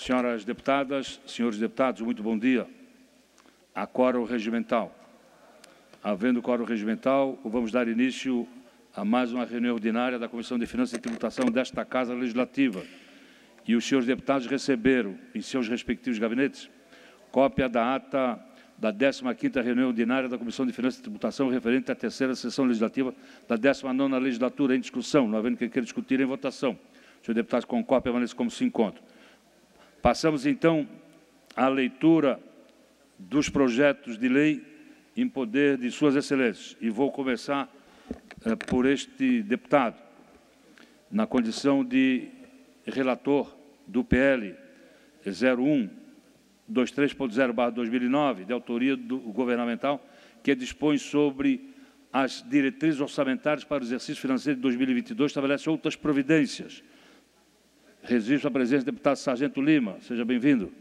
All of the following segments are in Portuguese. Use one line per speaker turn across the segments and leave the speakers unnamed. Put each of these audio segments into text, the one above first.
Senhoras deputadas, senhores deputados, muito bom dia. A quórum regimental. Havendo quórum regimental, vamos dar início a mais uma reunião ordinária da Comissão de Finanças e Tributação desta Casa Legislativa. E os senhores deputados receberam, em seus respectivos gabinetes, cópia da ata da 15ª reunião ordinária da Comissão de Finanças e Tributação referente à terceira sessão legislativa da 19ª legislatura em discussão, não havendo quem queira discutir em votação. Senhores deputados com cópia permanecem como se encontram. Passamos, então, à leitura dos projetos de lei em poder de Suas Excelências. E vou começar eh, por este deputado, na condição de relator do PL 01 23.0/2009, de autoria do governamental, que dispõe sobre as diretrizes orçamentárias para o exercício financeiro de 2022, estabelece outras providências Registro a presença do deputado Sargento Lima. Seja bem-vindo.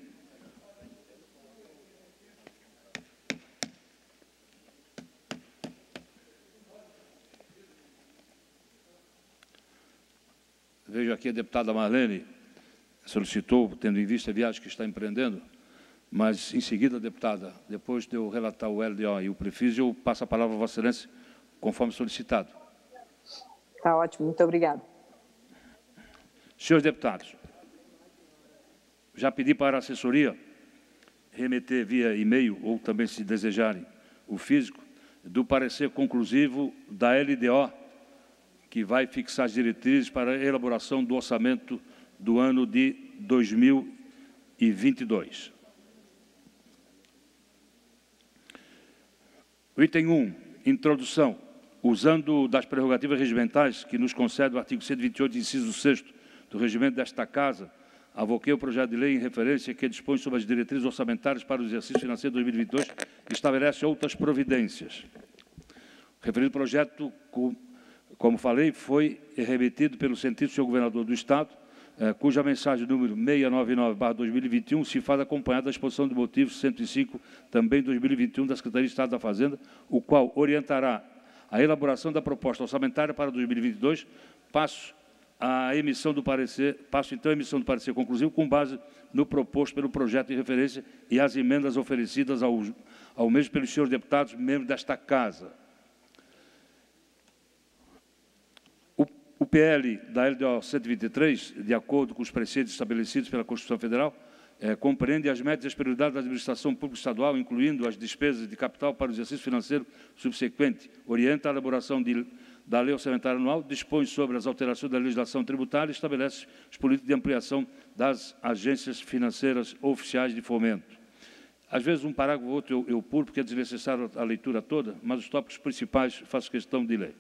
Vejo aqui a deputada Marlene, solicitou, tendo em vista a viagem que está empreendendo, mas em seguida, deputada, depois de eu relatar o LDO e o Prefis, eu passo a palavra a Vossa Excelência, conforme solicitado.
Está ótimo, muito obrigado.
Senhores deputados, já pedi para a assessoria remeter via e-mail, ou também, se desejarem, o físico, do parecer conclusivo da LDO, que vai fixar as diretrizes para a elaboração do orçamento do ano de 2022. O item 1, introdução. Usando das prerrogativas regimentais que nos concede o artigo 128, inciso 6 do regimento desta Casa, avoquei o projeto de lei em referência que dispõe sobre as diretrizes orçamentárias para o exercício financeiro 2022 e estabelece outras providências. O referido projeto, como falei, foi remetido pelo sentido senhor governador do Estado, eh, cuja mensagem número 699-2021 se faz acompanhada da exposição de motivos 105, também 2021, da Secretaria de Estado da Fazenda, o qual orientará a elaboração da proposta orçamentária para 2022, passo a emissão do parecer, passo então a emissão do parecer conclusivo com base no proposto pelo projeto de referência e as emendas oferecidas ao, ao mesmo pelos senhores deputados, membros desta Casa. O, o PL da LDO 123, de acordo com os preceitos estabelecidos pela Constituição Federal, é, compreende as metas e as prioridades da administração pública estadual, incluindo as despesas de capital para o exercício financeiro subsequente, orienta a elaboração de da Lei Orçamentária Anual, dispõe sobre as alterações da legislação tributária e estabelece as políticas de ampliação das agências financeiras oficiais de fomento. Às vezes, um parágrafo ou outro eu, eu pulo, porque é desnecessário a leitura toda, mas os tópicos principais faço questão de ler.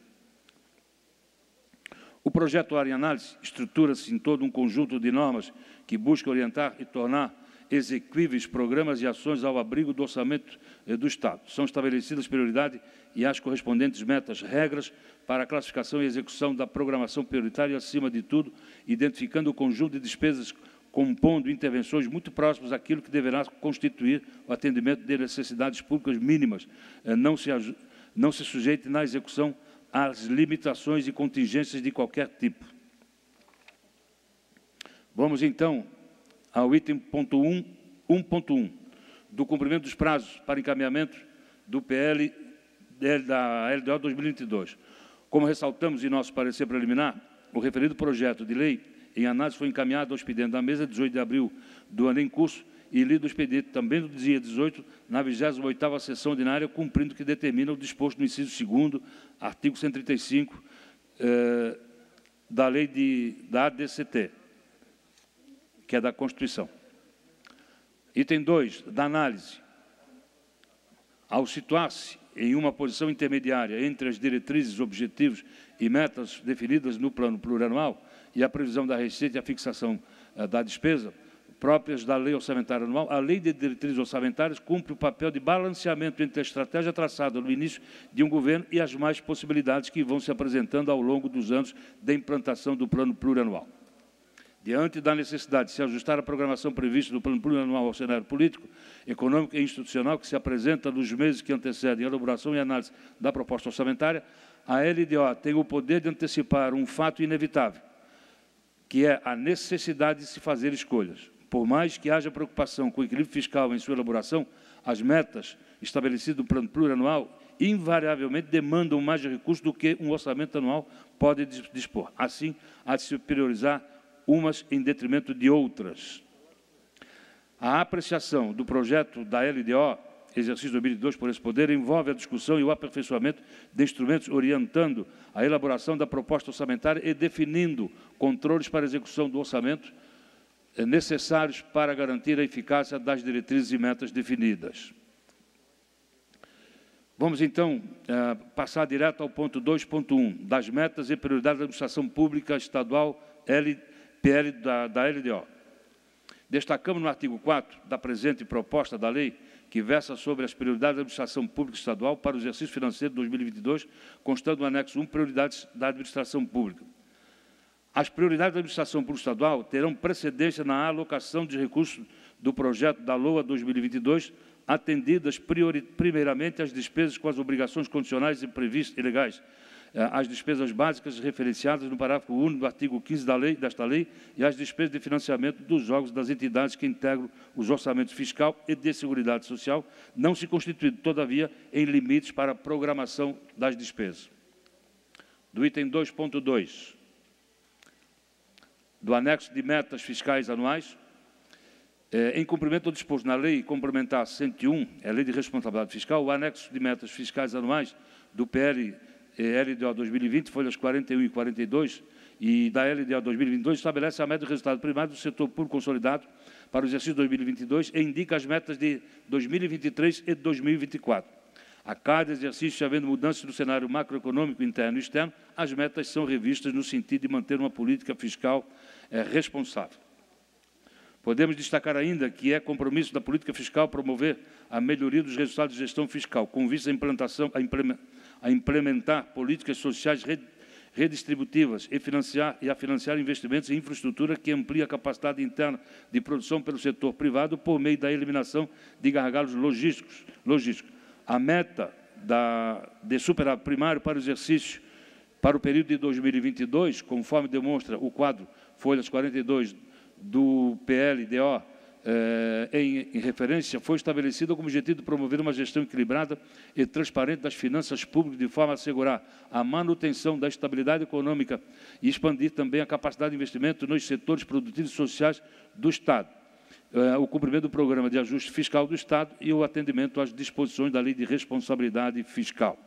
O projeto Área Análise estrutura-se em todo um conjunto de normas que busca orientar e tornar exequíveis programas e ações ao abrigo do orçamento eh, do Estado. São estabelecidas prioridades e as correspondentes metas, regras para a classificação e execução da programação prioritária, acima de tudo, identificando o conjunto de despesas compondo intervenções muito próximas àquilo que deverá constituir o atendimento de necessidades públicas mínimas, eh, não se, não se sujeite na execução às limitações e contingências de qualquer tipo. Vamos, então, ao item ponto 1, 1.1, do cumprimento dos prazos para encaminhamento do PL da LDO 2022. Como ressaltamos em nosso parecer preliminar, o referido projeto de lei em análise foi encaminhado ao expediente da mesa 18 de abril do ano em curso e lido o expediente também no dia 18, na 28ª sessão ordinária, cumprindo o que determina o disposto no inciso 2 artigo 135 eh, da lei de, da ADCT, que é da Constituição. Item 2, da análise. Ao situar-se em uma posição intermediária entre as diretrizes, objetivos e metas definidas no plano plurianual e a previsão da receita e a fixação uh, da despesa próprias da lei orçamentária anual, a lei de diretrizes orçamentárias cumpre o papel de balanceamento entre a estratégia traçada no início de um governo e as mais possibilidades que vão se apresentando ao longo dos anos da implantação do plano plurianual. Diante da necessidade de se ajustar a programação prevista no Plano Plurianual ao cenário político, econômico e institucional que se apresenta nos meses que antecedem a elaboração e análise da proposta orçamentária, a LDO tem o poder de antecipar um fato inevitável, que é a necessidade de se fazer escolhas. Por mais que haja preocupação com o equilíbrio fiscal em sua elaboração, as metas estabelecidas no plano plurianual invariavelmente demandam mais recursos do que um orçamento anual pode dispor. Assim, há de se priorizar umas em detrimento de outras. A apreciação do projeto da LDO, exercício 2002 por esse poder, envolve a discussão e o aperfeiçoamento de instrumentos orientando a elaboração da proposta orçamentária e definindo controles para execução do orçamento eh, necessários para garantir a eficácia das diretrizes e metas definidas. Vamos, então, eh, passar direto ao ponto 2.1, das metas e prioridades da administração pública estadual PL da, da LDO. Destacamos no artigo 4 da presente proposta da lei, que versa sobre as prioridades da administração pública estadual para o exercício financeiro de 2022, constando no anexo 1, prioridades da administração pública. As prioridades da administração pública estadual terão precedência na alocação de recursos do projeto da LOA 2022 atendidas primeiramente as despesas com as obrigações condicionais e previstas e legais, eh, as despesas básicas referenciadas no parágrafo único do artigo 15 da lei, desta lei e as despesas de financiamento dos jogos das entidades que integram os orçamentos fiscal e de seguridade social, não se constituindo, todavia, em limites para a programação das despesas. Do item 2.2 do anexo de metas fiscais anuais, é, em cumprimento ao disposto na Lei Complementar 101, é a Lei de Responsabilidade Fiscal, o anexo de metas fiscais anuais do PL eh, LDO 2020, folhas 41 e 42, e da LDO 2022, estabelece a meta de resultado primário do setor público consolidado para o exercício 2022 e indica as metas de 2023 e 2024. A cada exercício, havendo mudanças no cenário macroeconômico interno e externo, as metas são revistas no sentido de manter uma política fiscal é, responsável. Podemos destacar ainda que é compromisso da política fiscal promover a melhoria dos resultados de gestão fiscal, com vista à implantação, a implementar políticas sociais redistributivas e, financiar, e a financiar investimentos em infraestrutura que amplia a capacidade interna de produção pelo setor privado por meio da eliminação de gargalos logísticos. logísticos. A meta da, de superávit primário para o exercício para o período de 2022, conforme demonstra o quadro folhas 42 do PLDO eh, em, em, referência foi estabelecida como objetivo de promover uma gestão equilibrada e transparente das finanças públicas, de forma a assegurar a manutenção da estabilidade econômica e expandir também a capacidade de investimento nos setores produtivos e sociais do Estado. Eh, o cumprimento do programa de ajuste fiscal do Estado e o atendimento às disposições da Lei de Responsabilidade Fiscal.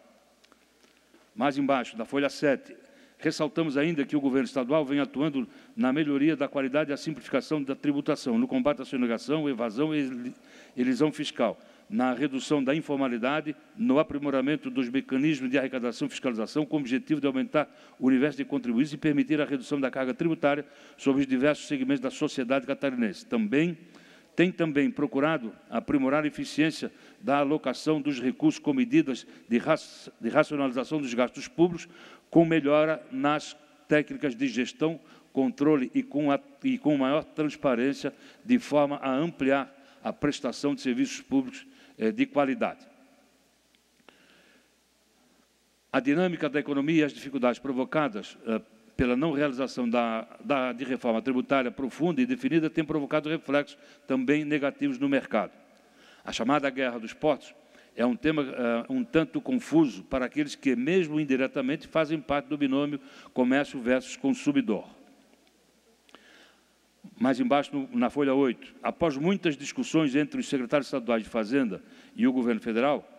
Mais embaixo, da folha 7, Ressaltamos ainda que o governo estadual vem atuando na melhoria da qualidade e a simplificação da tributação, no combate à sonegação, evasão e elisão fiscal, na redução da informalidade, no aprimoramento dos mecanismos de arrecadação e fiscalização, com o objetivo de aumentar o universo de contribuintes e permitir a redução da carga tributária sobre os diversos segmentos da sociedade catarinense. Também tem também procurado aprimorar a eficiência da alocação dos recursos com medidas de, racionalização dos gastos públicos, com melhora nas técnicas de gestão, controle e com, a, e com maior transparência, de forma a ampliar a prestação de serviços públicos eh, de qualidade. A dinâmica da economia e as dificuldades provocadas eh, pela não realização da, da, de reforma tributária profunda e definida têm provocado reflexos também negativos no mercado. A chamada guerra dos portos é um tema uh, um tanto confuso para aqueles que, mesmo indiretamente, fazem parte do binômio comércio versus consumidor. Mais embaixo, no, na folha 8, após muitas discussões entre os secretários estaduais de Fazenda e o governo federal,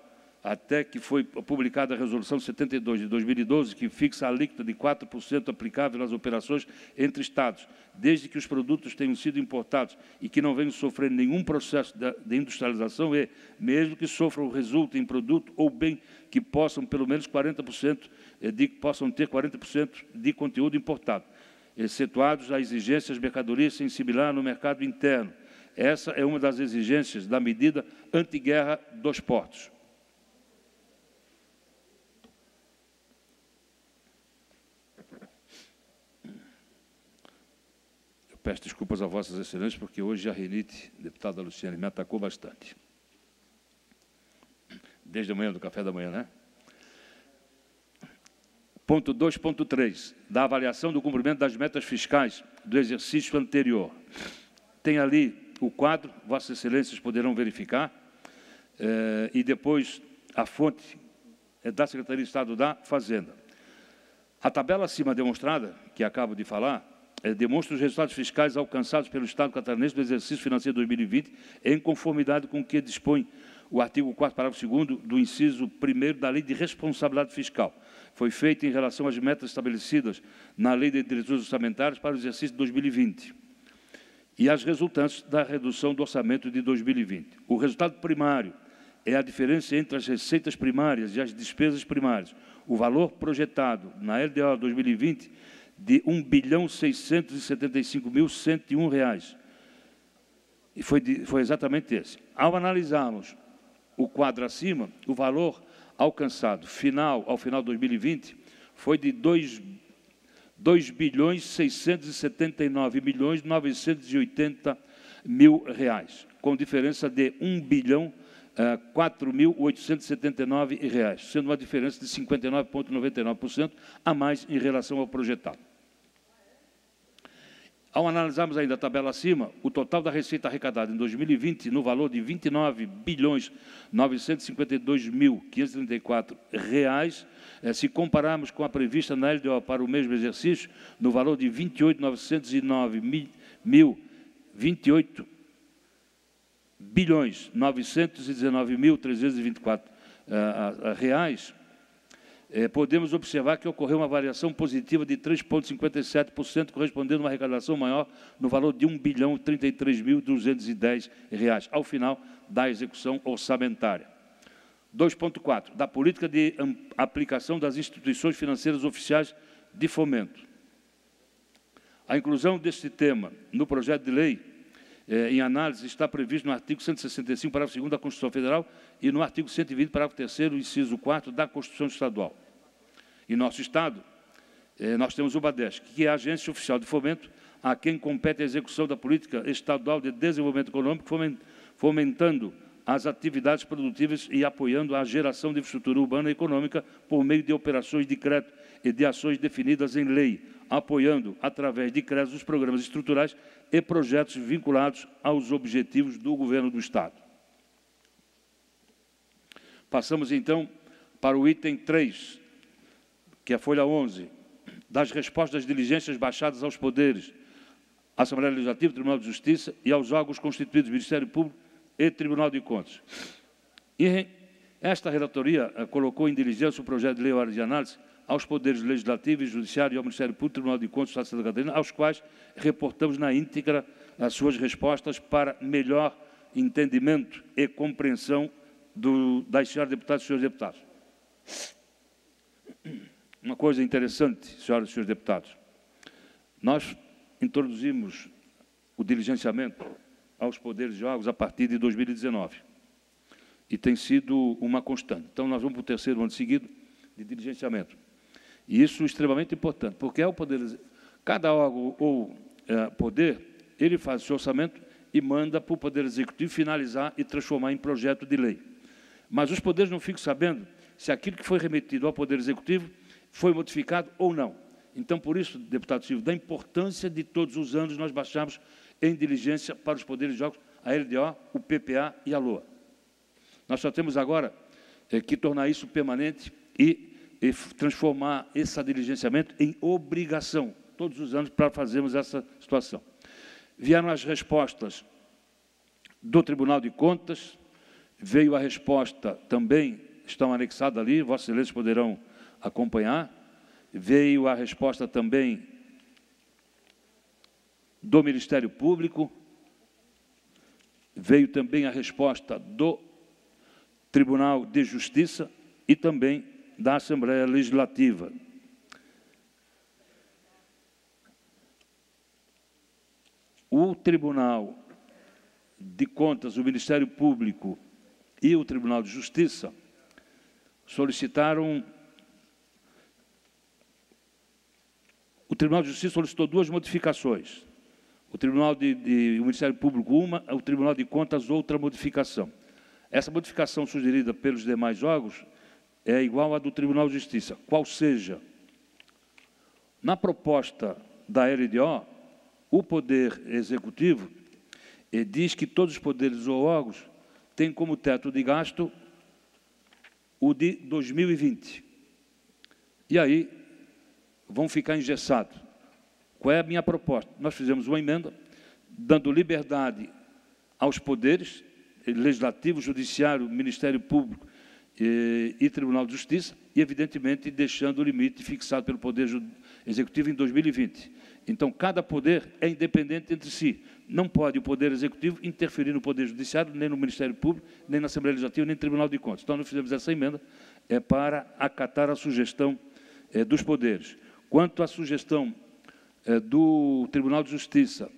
até que foi publicada a Resolução 72 de 2012, que fixa a alíquota de 4% aplicável nas operações entre Estados, desde que os produtos tenham sido importados e que não venham sofrer nenhum processo de industrialização e, mesmo que sofram, resultem em produto ou bem que possam pelo menos 40% eh, de, possam ter 40% de conteúdo importado, excetuados as exigências mercadorias sem similar no mercado interno. Essa é uma das exigências da medida anti-guerra dos portos. Peço desculpas a Vossas Excelências, porque hoje a Renite, deputada Luciane, me atacou bastante. Desde a manhã, do café da manhã, né? Ponto 2.3, da avaliação do cumprimento das metas fiscais do exercício anterior. tem ali o quadro, Vossas Excelências poderão verificar, eh, e depois a fonte é da Secretaria de Estado da Fazenda. A tabela acima demonstrada, que acabo de falar, demonstra os resultados fiscais alcançados pelo Estado catarinense no exercício financeiro 2020 em conformidade com o que dispõe o artigo 4 parágrafo 2 do inciso 1 da Lei de Responsabilidade Fiscal. Foi feito em relação às metas estabelecidas na Lei de Diretrizes Orçamentárias para o exercício de 2020 e as resultantes da redução do orçamento de 2020. O resultado primário é a diferença entre as receitas primárias e as despesas primárias. O valor projetado na LDO 2020 de R$ 1 bilhão 675 mil 101 reais. E foi, de, foi exatamente esse. Ao analisarmos o quadro acima, o valor alcançado final, ao final de 2020 foi de 2, 2 bilhões 679 milhões 980 mil reais, com diferença de 1 bilhão R$ 4.879, sendo uma diferença de 59,99% a mais em relação ao projetado. Ao analisarmos ainda a tabela acima, o total da receita arrecadada em 2020 no valor de R$ 29 bilhões 952.534 reais, eh, se compararmos com a prevista na LDO para o mesmo exercício, no valor de R$ 28.909 mil 28 bilhões 919.324 uh, reais, eh, podemos observar que ocorreu uma variação positiva de 3,57%, correspondendo a uma arrecadação maior no valor de R$ 1 bilhão 33.210 reais, ao final da execução orçamentária. 2.4. Da política de aplicação das instituições financeiras oficiais de fomento. A inclusão deste tema no projeto de lei eh, em análise está previsto no artigo 165, parágrafo 2 da Constituição Federal e no artigo 120, parágrafo 3 inciso 4 da Constituição Estadual. Em nosso Estado, eh, nós temos o BADESC, que é a agência oficial de fomento a quem compete a execução da política estadual de desenvolvimento econômico, fomentando as atividades produtivas e apoiando a geração de infraestrutura urbana e econômica por meio de operações de crédito e de ações definidas em lei, apoiando, através de créditos, os programas estruturais e projetos vinculados aos objetivos do governo do Estado. Passamos, então, para o item 3, que é a folha 11, das respostas das diligências baixadas aos poderes, Assembleia Legislativa, Tribunal de Justiça e aos órgãos constituídos, Ministério Público e Tribunal de Contas. E esta relatoria eh, colocou em diligência o projeto de lei de análise aos poderes legislativo e judiciário e ao Ministério Público, Tribunal de Contas do Estado de Santa Catarina, aos quais reportamos na íntegra as suas respostas para melhor entendimento e compreensão do, das senhoras deputadas e senhores deputados. Uma coisa interessante, senhoras e senhores deputados, nós introduzimos o diligenciamento aos poderes de órgãos a partir de 2019 e tem sido uma constante. Então, nós vamos para o terceiro ano seguido de diligenciamento. E isso é extremamente importante, porque é o poder, cada órgão ou é, poder, ele faz o seu orçamento e manda para o Poder Executivo finalizar e transformar em projeto de lei. Mas os poderes não ficam sabendo se aquilo que foi remetido ao Poder Executivo foi modificado ou não. Então, por isso, deputado Silvio, da importância de todos os anos nós baixarmos em diligência para os poderes de órgãos a LDO, o PPA e a LOA. Nós só temos agora é, que tornar isso permanente e e transformar esse diligenciamento em obrigação, todos os anos, para fazermos essa situação. Vieram as respostas do Tribunal de Contas, veio a resposta também, estão anexadas ali, Vossas Excelências poderão acompanhar, veio a resposta também do Ministério Público, veio também a resposta do Tribunal de Justiça e também da Assembleia Legislativa. O Tribunal de Contas, o Ministério Público e o Tribunal de Justiça solicitaram. O Tribunal de Justiça solicitou duas modificações. O Tribunal de, de, o Ministério Público uma, o Tribunal de Contas outra modificação. Essa modificação sugerida pelos demais órgãos é igual à do Tribunal de Justiça, qual seja, na proposta da LDO, o Poder Executivo diz que todos os poderes ou órgãos têm como teto de gasto o de 2020. E aí vão ficar engessados. Qual é a minha proposta? Nós fizemos uma emenda dando liberdade aos poderes, legislativo, judiciário, Ministério Público e, e, Tribunal de Justiça, e, evidentemente, deixando o limite fixado pelo Poder Executivo em 2020. Então, cada poder é independente entre si. Não pode o Poder Executivo interferir no Poder Judiciário, nem no Ministério Público, nem na Assembleia Legislativa, nem no Tribunal de Contas. Então, nós fizemos essa emenda é, para acatar a sugestão é, dos poderes. Quanto à sugestão é, do Tribunal de Justiça,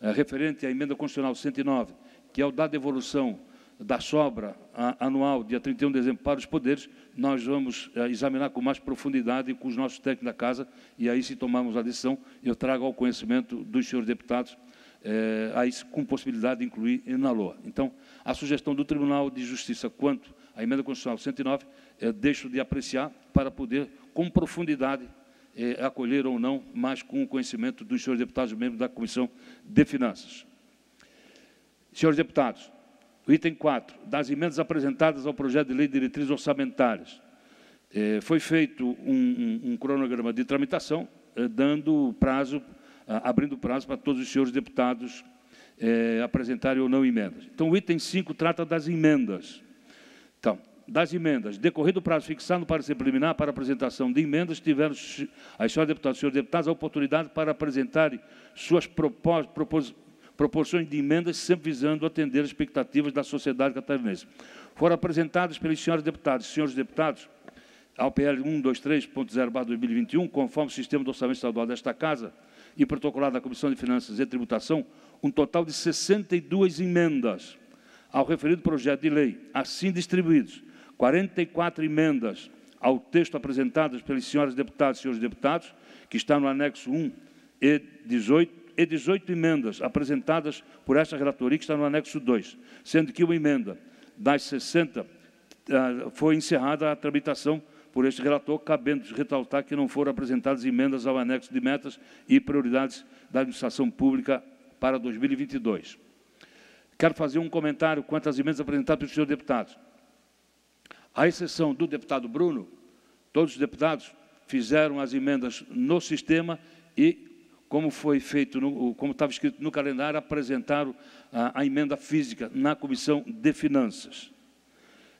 é, referente à emenda constitucional 109, que é o da devolução da sobra anual, dia 31 de dezembro, para os poderes, nós vamos é, examinar com mais profundidade com os nossos técnicos da Casa, e aí, se tomarmos a decisão, eu trago ao conhecimento dos senhores deputados, é, aí com possibilidade de incluir na LOA. Então, a sugestão do Tribunal de Justiça quanto à emenda constitucional 109, é, deixo de apreciar para poder, com profundidade, é, acolher ou não, mas com o conhecimento dos senhores deputados, membros da Comissão de Finanças. Senhores deputados, o item 4, das emendas apresentadas ao projeto de lei de diretrizes orçamentárias. É, foi feito um, um, um, cronograma de tramitação, é, dando prazo, abrindo prazo para todos os senhores deputados é, apresentarem ou não emendas. Então, o item 5 trata das emendas. Então, das emendas. Decorrido o prazo fixado no parecer preliminar para apresentação de emendas, tiveram as senhoras deputadas e senhores deputados a oportunidade para apresentarem suas proporções de emendas, sempre visando atender as expectativas da sociedade catarinense. Foram apresentadas pelos senhores deputados e senhores deputados ao PL 123.0/2021, conforme o sistema do orçamento estadual desta Casa e protocolado da Comissão de Finanças e Tributação, um total de 62 emendas ao referido projeto de lei, assim distribuídos, 44 emendas ao texto apresentadas pelas senhoras deputadas e senhores deputados, que está no anexo 1 e 18, e 18 emendas apresentadas por esta relatoria, que está no anexo 2, sendo que uma emenda das 60 ah, foi encerrada a tramitação por este relator, cabendo ressaltar que não foram apresentadas emendas ao anexo de metas e prioridades da administração pública para 2022. Quero fazer um comentário quanto às emendas apresentadas pelos senhores deputados. À exceção do deputado Bruno, todos os deputados fizeram as emendas no sistema e, como foi feito, no, como estava escrito no calendário, apresentaram a, a emenda física na Comissão de Finanças.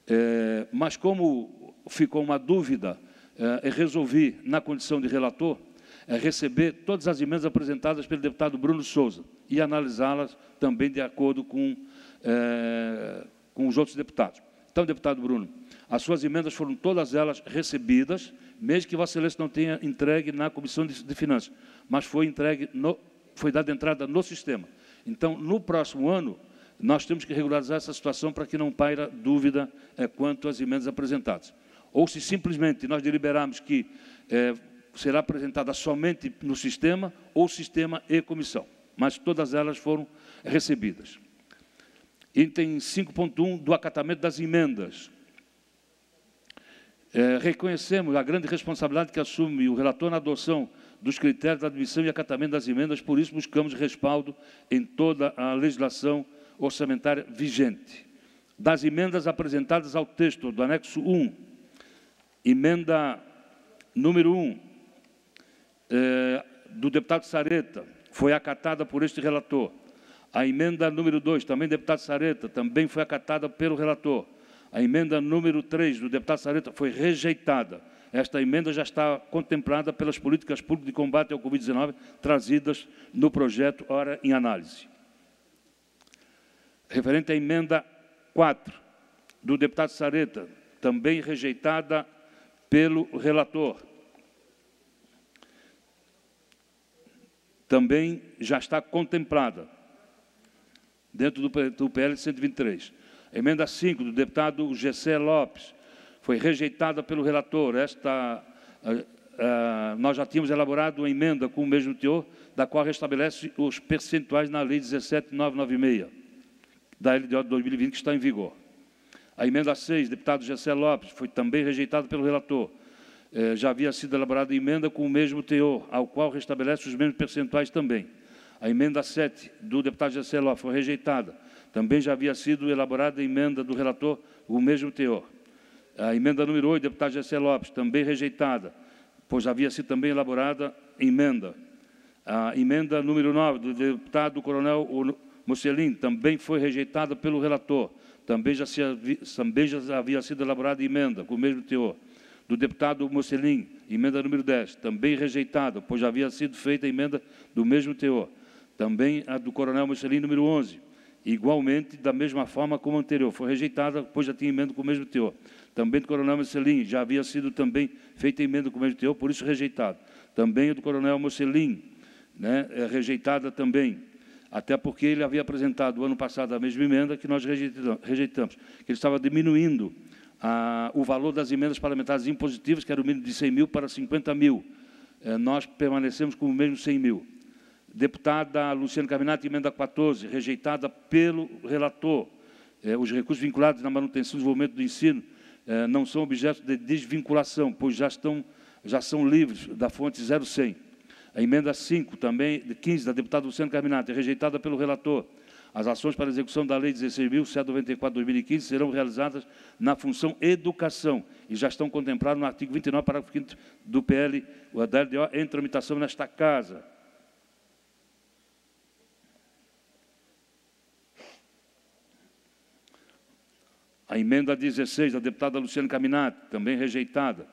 É, mas como ficou uma dúvida, é, resolvi, na condição de relator, é, receber todas as emendas apresentadas pelo deputado Bruno Souza e analisá-las também de acordo com, é, com os outros deputados. Então, deputado Bruno, as suas emendas foram todas elas recebidas, mesmo que Vossa Excelência não tenha entregue na Comissão de, de Finanças, mas foi entregue, no, foi dada entrada no sistema. Então, no próximo ano, nós temos que regularizar essa situação para que não paira dúvida é, quanto às emendas apresentadas. Ou se simplesmente nós deliberarmos que é, será apresentada somente no sistema, ou sistema e comissão. Mas todas elas foram recebidas. Item 5.1 do acatamento das emendas. É, reconhecemos a grande responsabilidade que assume o relator na adoção dos critérios de admissão e acatamento das emendas, por isso buscamos respaldo em toda a legislação orçamentária vigente. Das emendas apresentadas ao texto do anexo 1, emenda número 1, é, do deputado Sareta, foi acatada por este relator. A emenda número 2, também do deputado Sareta, também foi acatada pelo relator. A emenda número 3 do deputado Sareta foi rejeitada. Esta emenda já está contemplada pelas políticas públicas de combate ao Covid-19 trazidas no projeto ora em análise. Referente à emenda 4 do deputado Sareta, também rejeitada pelo relator. Também já está contemplada dentro do PL 123. Emenda 5 do deputado Gessé Lopes foi rejeitada pelo relator. Esta, nós já tínhamos elaborado uma emenda com o mesmo teor, da qual restabelece os percentuais na Lei 17996, da LDO de 2020, que está em vigor. A emenda 6, deputado Gessé Lopes, foi também rejeitada pelo relator. já havia sido elaborada emenda com o mesmo teor, ao qual restabelece os mesmos percentuais também. A emenda 7 do deputado Jaceló foi rejeitada. Também já havia sido elaborada a emenda do relator, o mesmo teor. A emenda número 8, deputado Gessé Lopes, também rejeitada, pois havia sido também elaborada emenda. A emenda número 9, do deputado Coronel Mocelin, também foi rejeitada pelo relator. Também já, se, também já havia sido elaborada emenda com o mesmo teor. Do deputado Mocelin, emenda número 10, também rejeitada, pois já havia sido feita a emenda do mesmo teor. Também a do Coronel Mocelin, número 11, igualmente da mesma forma como anterior. Foi reitada, pois já tinha emenda com o mesmo teor. Também do coronel Mocelin, já havia sido também feita emenda com o mesmo teor, por isso rejeitado. Também do coronel Mocelin, né, é rejeitada também. Até porque ele havia apresentado ano passado a mesma emenda que nós rejeitamos, que ele estava diminuindo a, o valor das emendas parlamentares impositivas, que era o mínimo de 100 mil para 50 mil. É, nós permanecemos com o mesmo 100 mil. Deputada Luciana Caminati, emenda 14, rejeitada pelo relator. É, os recursos vinculados na manutenção e desenvolvimento do ensino é, não são objeto de desvinculação, pois já, estão, já são livres da fonte 0100. A emenda 5, também, de 15, da deputada Luciana Caminati, rejeitada pelo relator. As ações para execução da Lei 16.194-2015 serão realizadas na função educação e já estão contempladas no artigo 29, parágrafo 5 do PL, da LDO, em tramitação nesta Casa. A emenda 16 da deputada Luciana Caminati, também rejeitada.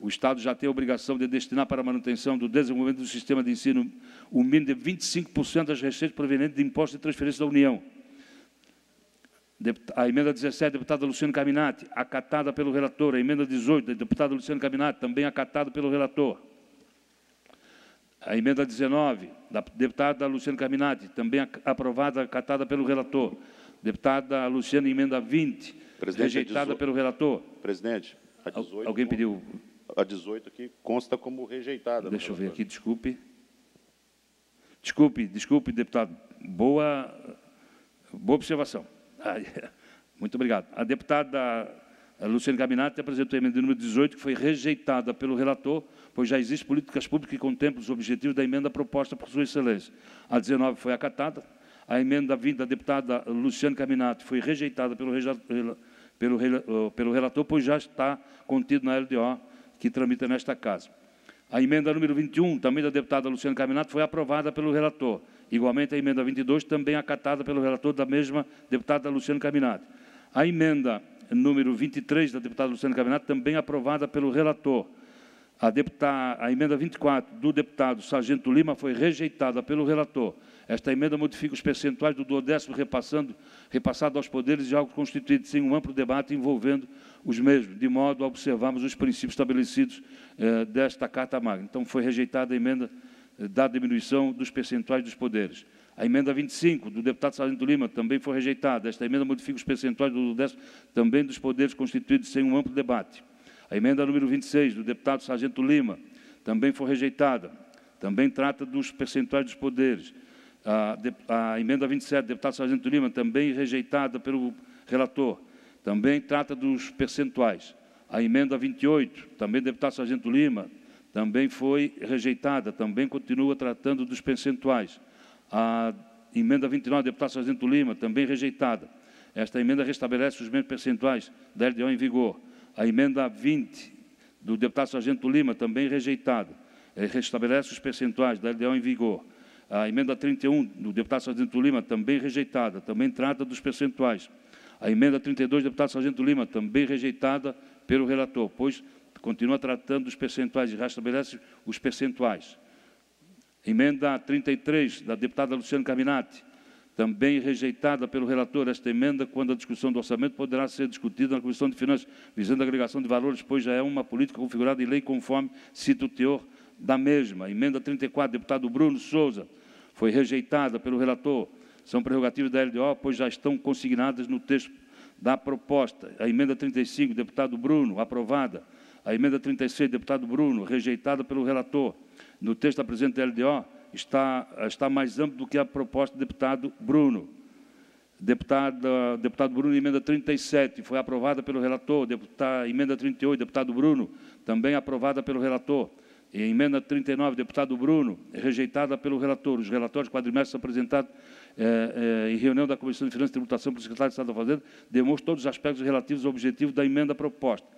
O Estado já tem a obrigação de destinar para a manutenção do desenvolvimento do sistema de ensino o mínimo de 25% das receitas provenientes de impostos de transferência da União. A emenda 17, da deputada Luciana Caminati, acatada pelo relator. A emenda 18, da deputada Luciana Caminati, também acatada pelo relator. A emenda 19, da deputada Luciana Caminati, também aprovada, acatada pelo relator. Deputada Luciana, emenda 20, Presidente, rejeitada pelo relator.
Presidente,
a 18... Alguém pediu...
A 18 aqui consta como rejeitada.
Deixa eu ver aqui, desculpe. Desculpe, desculpe, deputado. Boa, boa observação. Muito obrigado. A deputada Luciana Gaminati apresentou a emenda número 18, que foi rejeitada pelo relator, pois já existem políticas públicas que contemplam os objetivos da emenda proposta por Sua Excelência. A 19 foi acatada. A emenda 20 da deputada Luciana Caminati foi rejeitada pelo pelo, pelo relator, pois já está contido na LDO que tramita nesta casa. A emenda número 21, também da deputada Luciana Caminato, foi aprovada pelo relator. Igualmente, a emenda 22, também acatada pelo relator da mesma deputada Luciana Caminato. A emenda número 23 da deputada Luciana Caminato, também aprovada pelo relator. A, deputada, a emenda 24 do deputado Sargento Lima foi rejeitada pelo relator. Esta emenda modifica os percentuais do duodécimo repassando, repassado aos poderes de algo constituído sem um amplo debate envolvendo os mesmos, de modo a observarmos os princípios estabelecidos eh, desta Carta Magna. Então, foi rejeitada a emenda eh, da diminuição dos percentuais dos poderes. A emenda 25, do deputado Sargento Lima, também foi rejeitada. Esta emenda modifica os percentuais do décimo também dos poderes constituídos sem um amplo debate. A emenda número 26, do deputado Sargento Lima, também foi rejeitada. Também trata dos percentuais dos poderes. A, a emenda 27, deputado Sargento Lima, também rejeitada pelo relator, também trata dos percentuais. A emenda 28, também deputado Sargento Lima, também foi rejeitada, também continua tratando dos percentuais. A emenda 29, deputado Sargento Lima, também rejeitada. Esta emenda restabelece os mesmos percentuais da LDO em vigor. A emenda 20, do deputado Sargento Lima, também rejeitada. Restabelece os percentuais da LDO em vigor. A emenda 31 do deputado Sargento Lima, também rejeitada, também trata dos percentuais. A emenda 32 do deputado Sargento Lima, também rejeitada pelo relator, pois continua tratando dos percentuais e restabelece os percentuais. Emenda 33 da deputada Luciana Caminati, também rejeitada pelo relator. Esta emenda, quando a discussão do orçamento, poderá ser discutida na Comissão de Finanças, visando a agregação de valores, pois já é uma política configurada em lei conforme cita o teor da mesma. Emenda 34, deputado Bruno Souza, foi rejeitada pelo relator. São prerrogativas da LDO, pois já estão consignadas no texto da proposta. A emenda 35, deputado Bruno, aprovada. A emenda 36, deputado Bruno, rejeitada pelo relator. No texto da presente LDO, está, está mais amplo do que a proposta do deputado Bruno. Deputado, deputado Bruno, emenda 37, foi aprovada pelo relator. Deputado, emenda 38, deputado Bruno, também aprovada pelo relator. E emenda 39, deputado Bruno, é rejeitada pelo relator. Os relatórios quadrimestres apresentados é, em reunião da Comissão de Finanças e Tributação pelo secretário de Estado da Fazenda demonstram todos os aspectos relativos ao objetivo da emenda proposta.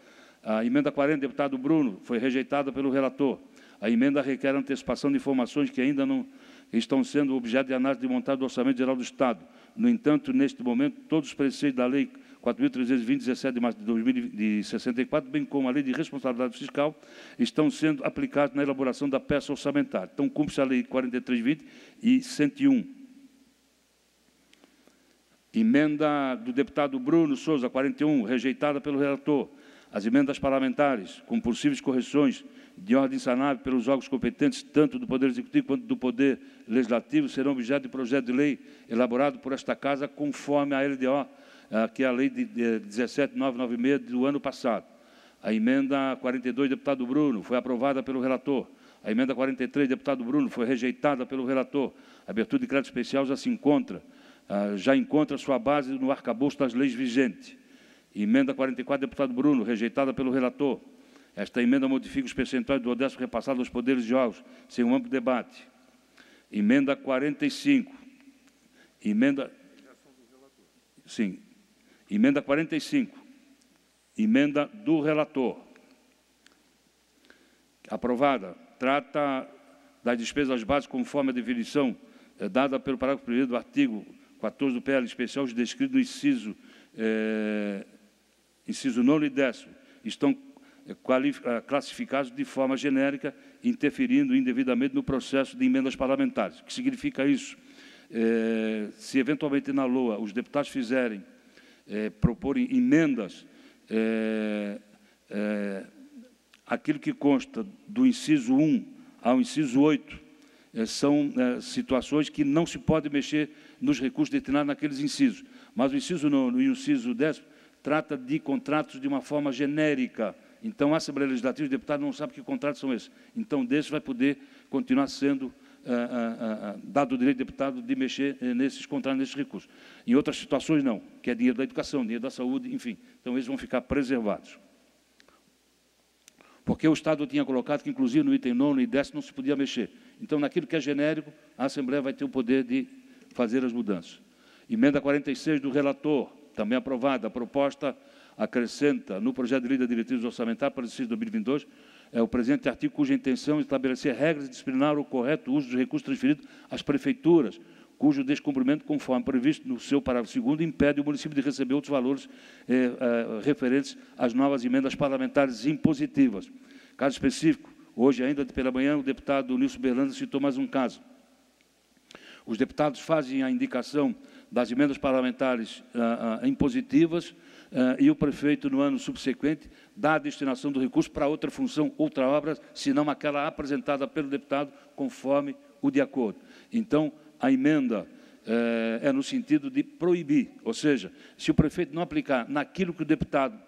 A emenda 40, deputado Bruno, foi rejeitada pelo relator. A emenda requer antecipação de informações que ainda não estão sendo objeto de análise de montagem do Orçamento Geral do Estado. No entanto, neste momento, todos os preceitos da Lei 4.320, 17 de março de 2064, bem como a Lei de Responsabilidade Fiscal, estão sendo aplicados na elaboração da peça orçamentária. Então, cumpre-se a Lei 4320 e 101. Emenda do deputado Bruno Souza, 41, rejeitada pelo relator. As emendas parlamentares, com possíveis correções de ordem sanável pelos órgãos competentes, tanto do Poder Executivo quanto do Poder Legislativo, serão objeto de projeto de lei elaborado por esta Casa, conforme a LDO, que é a Lei de 17996 do ano passado. A emenda 42, deputado Bruno, foi aprovada pelo relator. A emenda 43, deputado Bruno, foi rejeitada pelo relator. A abertura de crédito especial já se encontra, ah, já encontra sua base no arcabouço das leis vigentes. Emenda 44, deputado Bruno, rejeitada pelo relator. Esta emenda modifica os percentuais do Odessa repassado aos poderes de órgãos, sem um amplo debate. Emenda 45. Emenda. Sim. Emenda 45. Emenda do relator. Aprovada. Trata das despesas básicas conforme a definição é, dada pelo parágrafo 1 do artigo 14 do PL especial, descrito no inciso é, inciso 9 e 10, estão eh, classificados de forma genérica, interferindo indevidamente no processo de emendas parlamentares. O que significa isso? É, se eventualmente na LOA os deputados fizerem, é, proporem emendas, é, aquilo que consta do inciso 1 ao inciso 8 são situações que não se pode mexer nos recursos destinados naqueles incisos. Mas o inciso 9 e o inciso 10 trata de contratos de uma forma genérica. Então, a Assembleia Legislativa, o deputado não sabe que contratos são esses. Então, desse vai poder continuar sendo dado o direito ao deputado de mexer eh, nesses contratos, nesses recursos. Em outras situações, não, que é dinheiro da educação, dinheiro da saúde, enfim. Então, eles vão ficar preservados. Porque o Estado tinha colocado que, inclusive, no item 9 e 10 não se podia mexer. Então, naquilo que é genérico, a Assembleia vai ter o poder de fazer as mudanças. Emenda 46 do relator, também aprovada. A proposta acrescenta no projeto de lei da diretriz orçamentária para o exercício de 2022 é o presente artigo cuja intenção é estabelecer regras de disciplinar o correto uso dos recursos transferidos às prefeituras, cujo descumprimento, conforme previsto no seu parágrafo 2 impede o município de receber outros valores eh, eh, referentes às novas emendas parlamentares impositivas. Caso específico, hoje ainda pela manhã, o deputado Nilson Berlanda citou mais um caso. Os deputados fazem a indicação das emendas parlamentares ah, ah, impositivas e o prefeito, no ano subsequente, dá a destinação do recurso para outra função, outra obra, senão aquela apresentada pelo deputado, conforme o de acordo. Então, a emenda eh, é no sentido de proibir, ou seja, se o prefeito não aplicar naquilo que o deputado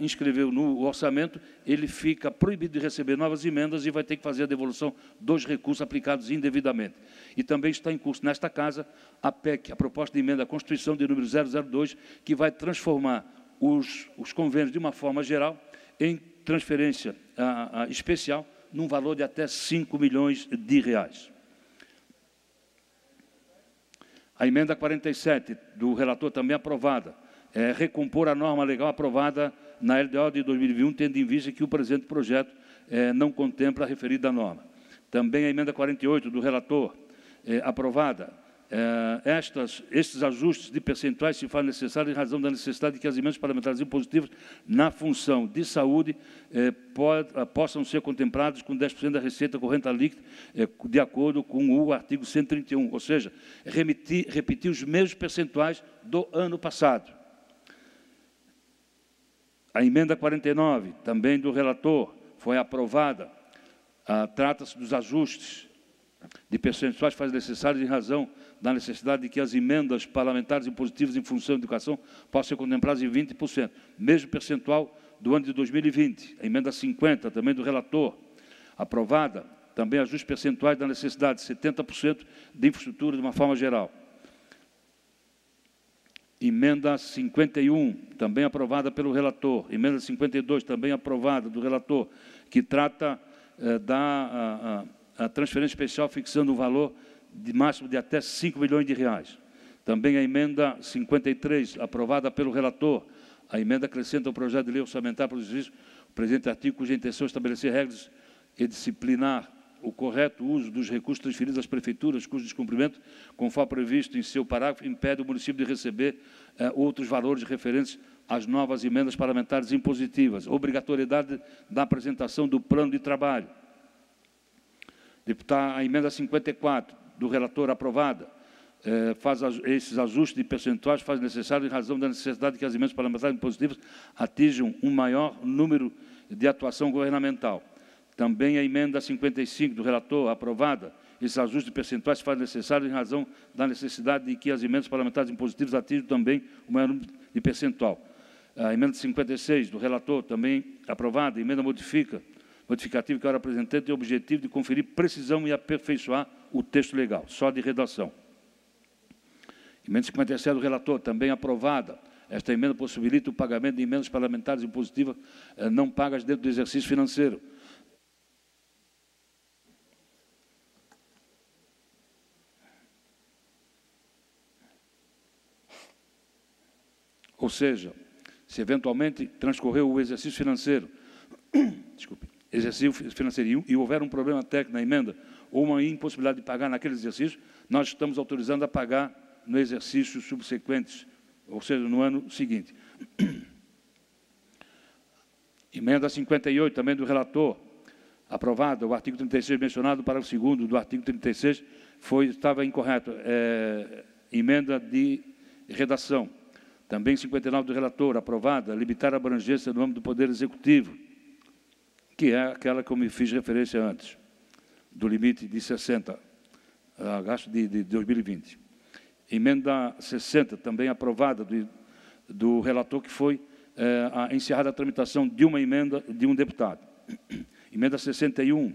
inscreveu no orçamento, ele fica proibido de receber novas emendas e vai ter que fazer a devolução dos recursos aplicados indevidamente. E também está em curso nesta casa a PEC, a proposta de emenda à Constituição de número 002, que vai transformar os, os convênios de uma forma geral em transferência a, a, especial num valor de até 5 milhões de reais. A emenda 47 do relator também aprovada é, recompor a norma legal aprovada na LDO de 2021, tendo em vista que o presente projeto é, não contempla a referida norma. Também a emenda 48 do relator, é, aprovada. É, estas, estes ajustes de percentuais se fazem necessários em razão da necessidade de que as emendas parlamentares impositivas na função de saúde é, pode, possam ser contempladas com 10% da receita corrente líquida, é, de acordo com o artigo 131, ou seja, remitir, repetir os mesmos percentuais do ano passado. A emenda 49, também do relator, foi aprovada. Ah, Trata-se dos ajustes de percentuais faz necessários em razão da necessidade de que as emendas parlamentares impositivas em função da educação possam ser contempladas em 20%, mesmo percentual do ano de 2020. A emenda 50, também do relator, aprovada, também ajustes percentuais da necessidade de 70% de infraestrutura de uma forma geral. Emenda 51, também aprovada pelo relator. Emenda 52, também aprovada do relator, que trata eh, da a, a, a transferência especial fixando o valor de máximo de até 5 milhões de reais. Também a emenda 53, aprovada pelo relator. A emenda acrescenta o projeto de lei orçamentário para o exercício o presente artigo, cuja intenção é estabelecer regras e disciplinar o correto uso dos recursos transferidos às prefeituras, cujo descumprimento, conforme previsto em seu parágrafo, impede o município de receber eh, outros valores referentes às novas emendas parlamentares impositivas. Obrigatoriedade da apresentação do plano de trabalho. Deputar a emenda 54 do relator aprovada eh, faz esses ajustes de percentuais faz necessário em razão da necessidade que as emendas parlamentares impositivas atinjam um maior número de atuação governamental. Também a emenda 55 do relator aprovada, esses ajustes percentuais faz necessário em razão da necessidade de que as emendas parlamentares impositivas atinjam também o maior número de percentual. A emenda 56 do relator, também aprovada, a emenda modifica, modificativa que eu apresentei, tem o objetivo de conferir precisão e aperfeiçoar o texto legal, só de redação. Emenda 57 do relator, também aprovada. Esta emenda possibilita o pagamento de emendas parlamentares impositivas eh, não pagas dentro do exercício financeiro. Ou seja, se eventualmente transcorreu o exercício financeiro, desculpe, exercício financeiro e houver um problema técnico na emenda ou uma impossibilidade de pagar naquele exercício, nós estamos autorizando a pagar no exercício subsequentes, ou seja, no ano seguinte. Emenda 58, também do relator, aprovada, o artigo 36 mencionado, para o segundo do artigo 36, foi, estava incorreto. É, emenda de redação. Também 59 do relator, aprovada, limitar a abrangência no âmbito do Poder Executivo, que é aquela que eu me fiz referência antes, do limite de 60, a gasto de, de 2020. Emenda 60, também aprovada do, do relator, que foi é, a, encerrada a tramitação de uma emenda de um deputado. Emenda 61,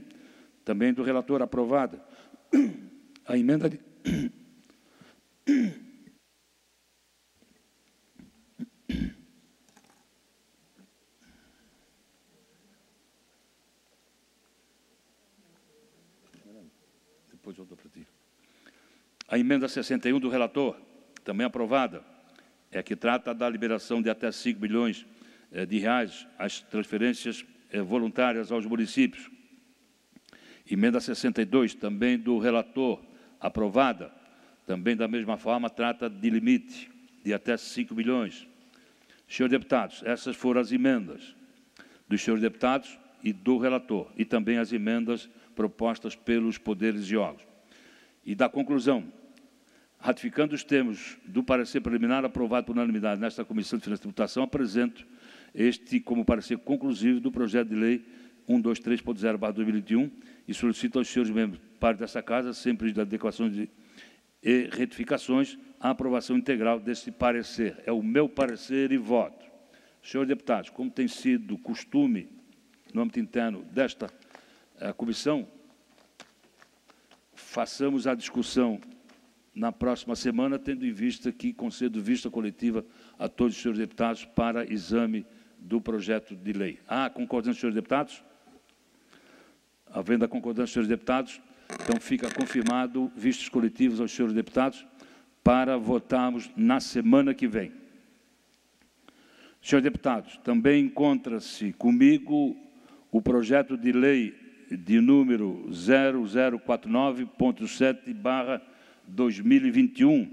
também do relator, aprovada. A emenda de... Depois eu dou para ti. A emenda 61 do relator, também aprovada, é que trata da liberação de até 5 bilhões eh, de reais às transferências eh, voluntárias aos municípios. Emenda 62, também do relator, aprovada, também da mesma forma, trata de limite de até 5 bilhões. Senhores deputados, essas foram as emendas dos senhores deputados e do relator, e também as emendas propostas pelos poderes de órgãos. E da conclusão, ratificando os termos do parecer preliminar aprovado por unanimidade nesta Comissão de Finanças e Tributação, apresento este como parecer conclusivo do projeto de lei 123.0/2021 e solicito aos senhores membros parte casa, sempre de adequações de, e retificações, a aprovação integral desse parecer. É o meu parecer e voto. Senhores deputados, como tem sido costume no âmbito interno desta uh, comissão, façamos a discussão na próxima semana, tendo em vista que concedo vista coletiva a todos os senhores deputados para exame do projeto de lei. Há concordância senhores deputados? Havendo a concordância senhores deputados, então fica confirmado vistos coletivos aos senhores deputados para votarmos na semana que vem. Senhores deputados, também encontra-se comigo o projeto de lei de número 0049.7/2021,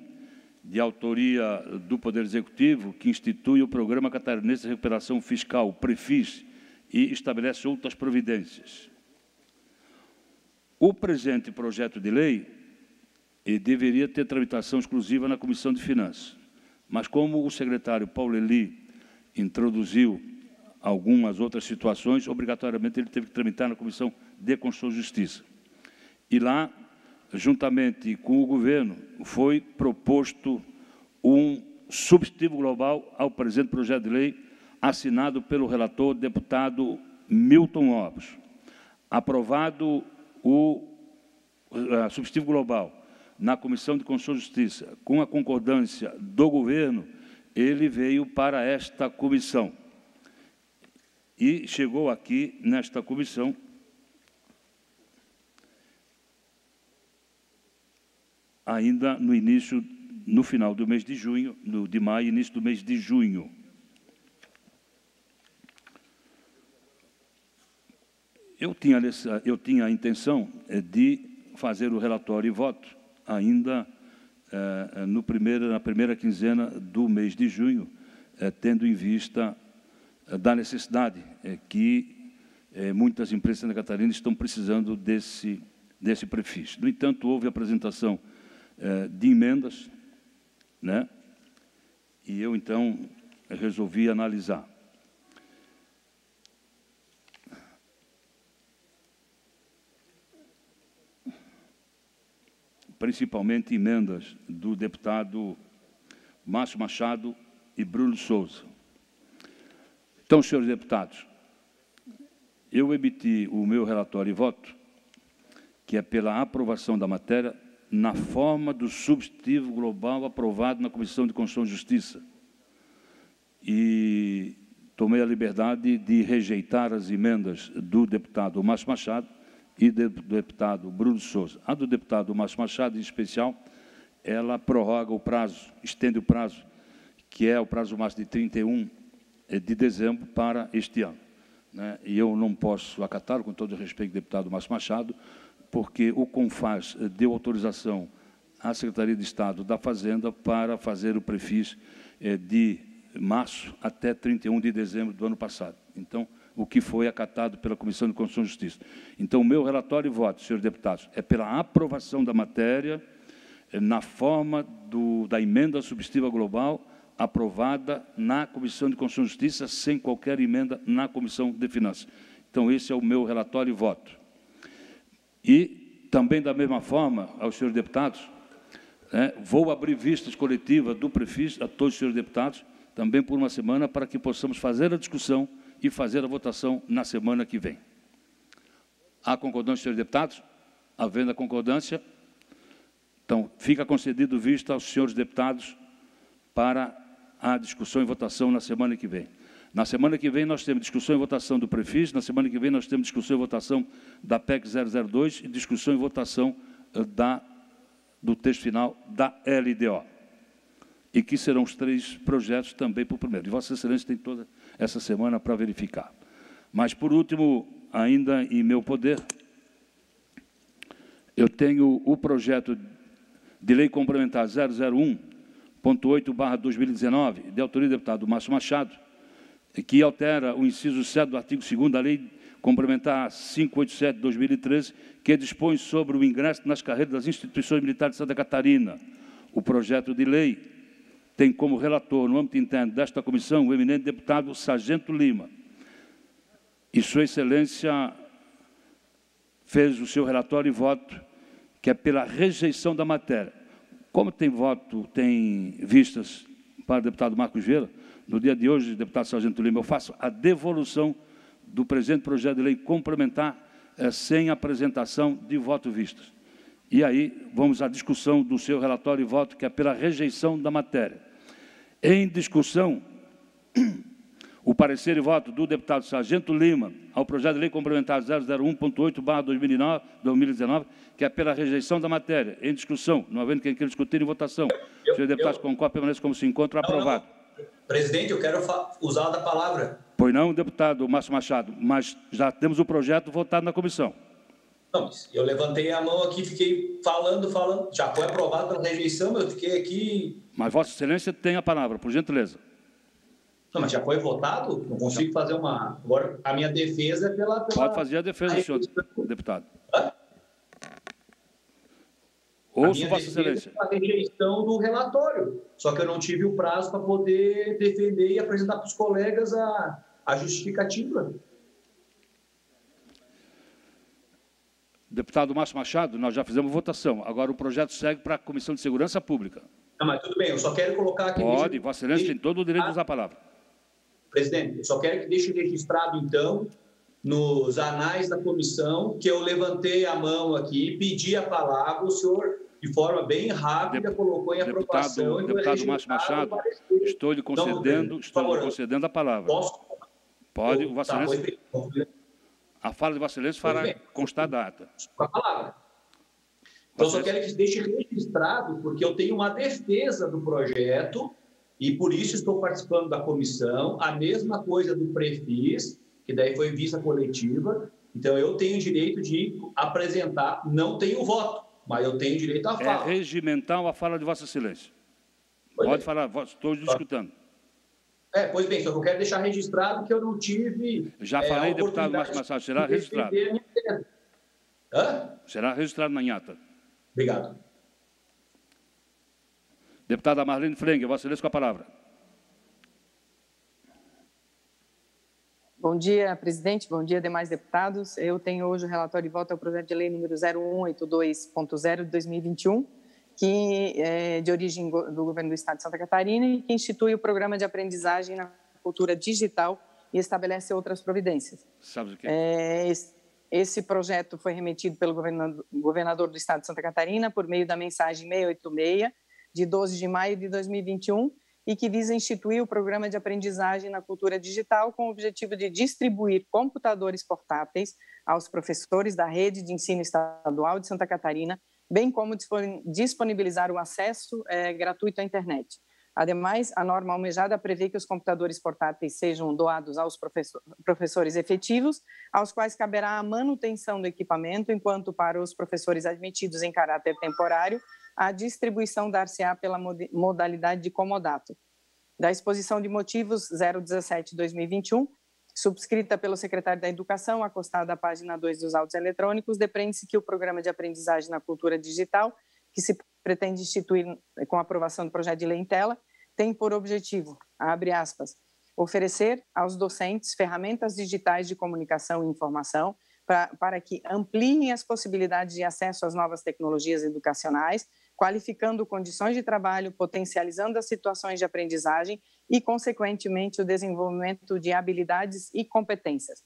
de autoria do Poder Executivo, que institui o Programa Catarinense de Recuperação Fiscal, PREFIS, e estabelece outras providências. O presente projeto de lei deveria ter tramitação exclusiva na Comissão de Finanças, mas como o secretário Paulo Eli introduziu algumas outras situações, obrigatoriamente ele teve que tramitar na Comissão de Constituição e Justiça. E lá, juntamente com o governo, foi proposto um substitutivo global ao presente projeto de lei, assinado pelo relator deputado Milton Obos. Aprovado o uh, substitutivo global na Comissão de Constituição e Justiça, com a concordância do governo, ele veio para esta comissão e chegou aqui nesta comissão ainda no início, no final do mês de junho, no, de maio, início do mês de junho. Eu tinha, eu tinha a intenção eh, de fazer o relatório e voto ainda eh, no primeiro, na primeira quinzena do mês de junho, eh, tendo em vista da necessidade que muitas empresas Santa Catarina estão precisando desse, desse prefixo. No entanto, houve apresentação de emendas, né? e eu, então, resolvi analisar. principalmente emendas do deputado Márcio Machado e Bruno Souza. Então, senhores deputados, eu emiti o meu relatório e voto, que é pela aprovação da matéria na forma do substitutivo global aprovado na Comissão de Constituição e Justiça. E tomei a liberdade de rejeitar as emendas do deputado Márcio Machado e do deputado Bruno Souza. A do deputado Márcio Machado, em especial, ela prorroga o prazo, estende o prazo, que é o prazo máximo de 31 eh, de dezembro para este ano. Né? E eu não posso acatar, com todo respeito, deputado Márcio Machado, porque o CONFAS eh, deu autorização à Secretaria de Estado da Fazenda para fazer o prefis eh, de março até 31 de dezembro do ano passado. Então, o que foi acatado pela Comissão de Constituição e Justiça. Então, o meu relatório e voto, senhores deputados, é pela aprovação da matéria eh, na forma do, da emenda substitutiva global aprovada na Comissão de Constituição e Justiça, sem qualquer emenda na Comissão de Finanças. Então, esse é o meu relatório e voto. E, também da mesma forma, aos senhores deputados, né, vou abrir vistas coletivas do prefeito a todos os senhores deputados, também por uma semana, para que possamos fazer a discussão e fazer a votação na semana que vem. Há concordância, senhores deputados? Havendo a concordância, então fica concedido vista aos senhores deputados para a discussão e votação na semana que vem. Na semana que vem nós temos discussão e votação do Prefis, na semana que vem nós temos discussão e votação da PEC 002 e discussão e votação eh, da, do texto final da LDO. E que serão os três projetos também para o primeiro. E Vossa Excelência tem toda essa semana para verificar. Mas, por último, ainda em meu poder, eu tenho o projeto de lei complementar 001.8/2019, de autoria do deputado Márcio Machado, que altera o inciso 7 do artigo 2 da lei complementar 587 de 2013, que dispõe sobre o ingresso nas carreiras das instituições militares de Santa Catarina. O projeto de lei tem como relator, no âmbito interno desta comissão, o eminente deputado Sargento Lima. E Sua Excelência fez o seu relatório e voto, que é pela rejeição da matéria. Como tem voto, tem vistas para o deputado Marcos Vieira, no dia de hoje, deputado Sargento Lima, eu faço a devolução do presente projeto de lei complementar é, sem apresentação de voto vistas. E aí vamos à discussão do seu relatório e voto, que é pela rejeição da matéria. Em discussão, o parecer e voto do deputado Sargento Lima ao projeto de lei complementar 001.8/2019, que é pela rejeição da matéria. Em discussão, não havendo quem queira discutir em votação. Eu, Senhor deputado, concorde, permanece como se encontra, não, aprovado.
Não. Presidente, eu quero usar da palavra.
Pois não, deputado Márcio Machado, mas já temos o projeto votado na comissão.
Não, eu levantei a mão aqui, fiquei falando, falando. Já foi aprovado pela rejeição, eu fiquei aqui
mas Vossa Excelência tem a palavra, por gentileza.
Não, mas já foi votado? Não consigo fazer uma. Agora, a minha defesa é pela. pela...
Pode fazer a defesa, a senhor deputado. Hã? Ouço, Vossa Excelência.
A rejeição do relatório. Só que eu não tive o prazo para poder defender e apresentar para os colegas a, a justificativa.
Deputado Márcio Machado, nós já fizemos votação. Agora o projeto segue para a Comissão de Segurança Pública.
Não, mas tudo bem, eu só quero colocar aqui.
Pode, Vossa Excelência tem todo o direito de usar a palavra.
Presidente, eu só quero que deixe registrado, então, nos anais da comissão, que eu levantei a mão aqui, pedi a palavra, o senhor, de forma bem rápida, colocou em aprovação.
Deputado, deputado Márcio Machado, estou lhe concedendo, estou lhe concedendo a palavra. Posso? Pode, Vossa tá, Excelência. A fala de Vossa Excelência fará constar a data.
Com a palavra. Então, só quero que deixe registrado, porque eu tenho uma defesa do projeto e por isso estou participando da comissão. A mesma coisa do Prefis, que daí foi vista coletiva. Então, eu tenho direito de apresentar, não tenho voto, mas eu tenho direito à fala.
É regimental a fala de Vossa Excelência. Pois Pode é. falar, estou discutando.
É, pois bem, só que eu quero deixar registrado que eu não tive.
Já é, falei, deputado Márcio Massal, será registrado. Hã? Será registrado na nhata.
Obrigado.
Deputada Marlene Freng, Vossa Excelência com a palavra.
Bom dia, presidente. Bom dia, demais deputados. Eu tenho hoje o relatório de voto ao projeto de lei número 0182.0 de 2021, que é de origem do governo do Estado de Santa Catarina e que institui o programa de aprendizagem na cultura digital e estabelece outras providências.
Sabe o que?
É, esse projeto foi remetido pelo governador do Estado de Santa Catarina por meio da mensagem 686 de 12 de maio de 2021 e que visa instituir o programa de aprendizagem na cultura digital com o objetivo de distribuir computadores portáteis aos professores da rede de ensino estadual de Santa Catarina bem como disponibilizar o acesso é, gratuito à internet. Ademais, a norma almejada prevê que os computadores portáteis sejam doados aos professor, professores efetivos, aos quais caberá a manutenção do equipamento, enquanto para os professores admitidos em caráter temporário, a distribuição dar-se-á pela modalidade de comodato. Da exposição de motivos 017-2021, subscrita pelo secretário da Educação, acostada à página 2 dos autos eletrônicos, depreende-se que o programa de aprendizagem na cultura digital, que se pretende instituir com a aprovação do projeto de lei em tela, tem por objetivo, abre aspas, oferecer aos docentes ferramentas digitais de comunicação e informação pra, para que ampliem as possibilidades de acesso às novas tecnologias educacionais, qualificando condições de trabalho, potencializando as situações de aprendizagem e, consequentemente, o desenvolvimento de habilidades e competências.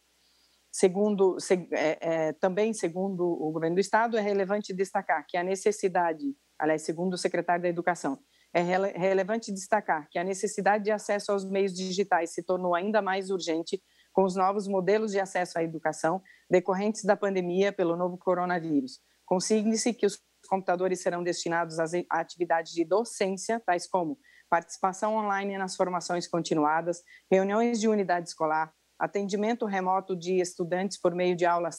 Segundo, se, é, é, também segundo o governo do estado, é relevante destacar que a necessidade, aliás, segundo o secretário da Educação, é rele, relevante destacar que a necessidade de acesso aos meios digitais se tornou ainda mais urgente com os novos modelos de acesso à educação decorrentes da pandemia pelo novo coronavírus. Consigne-se que os computadores serão destinados às atividades de docência, tais como participação online nas formações continuadas, reuniões de unidade escolar, atendimento remoto de estudantes por meio de aulas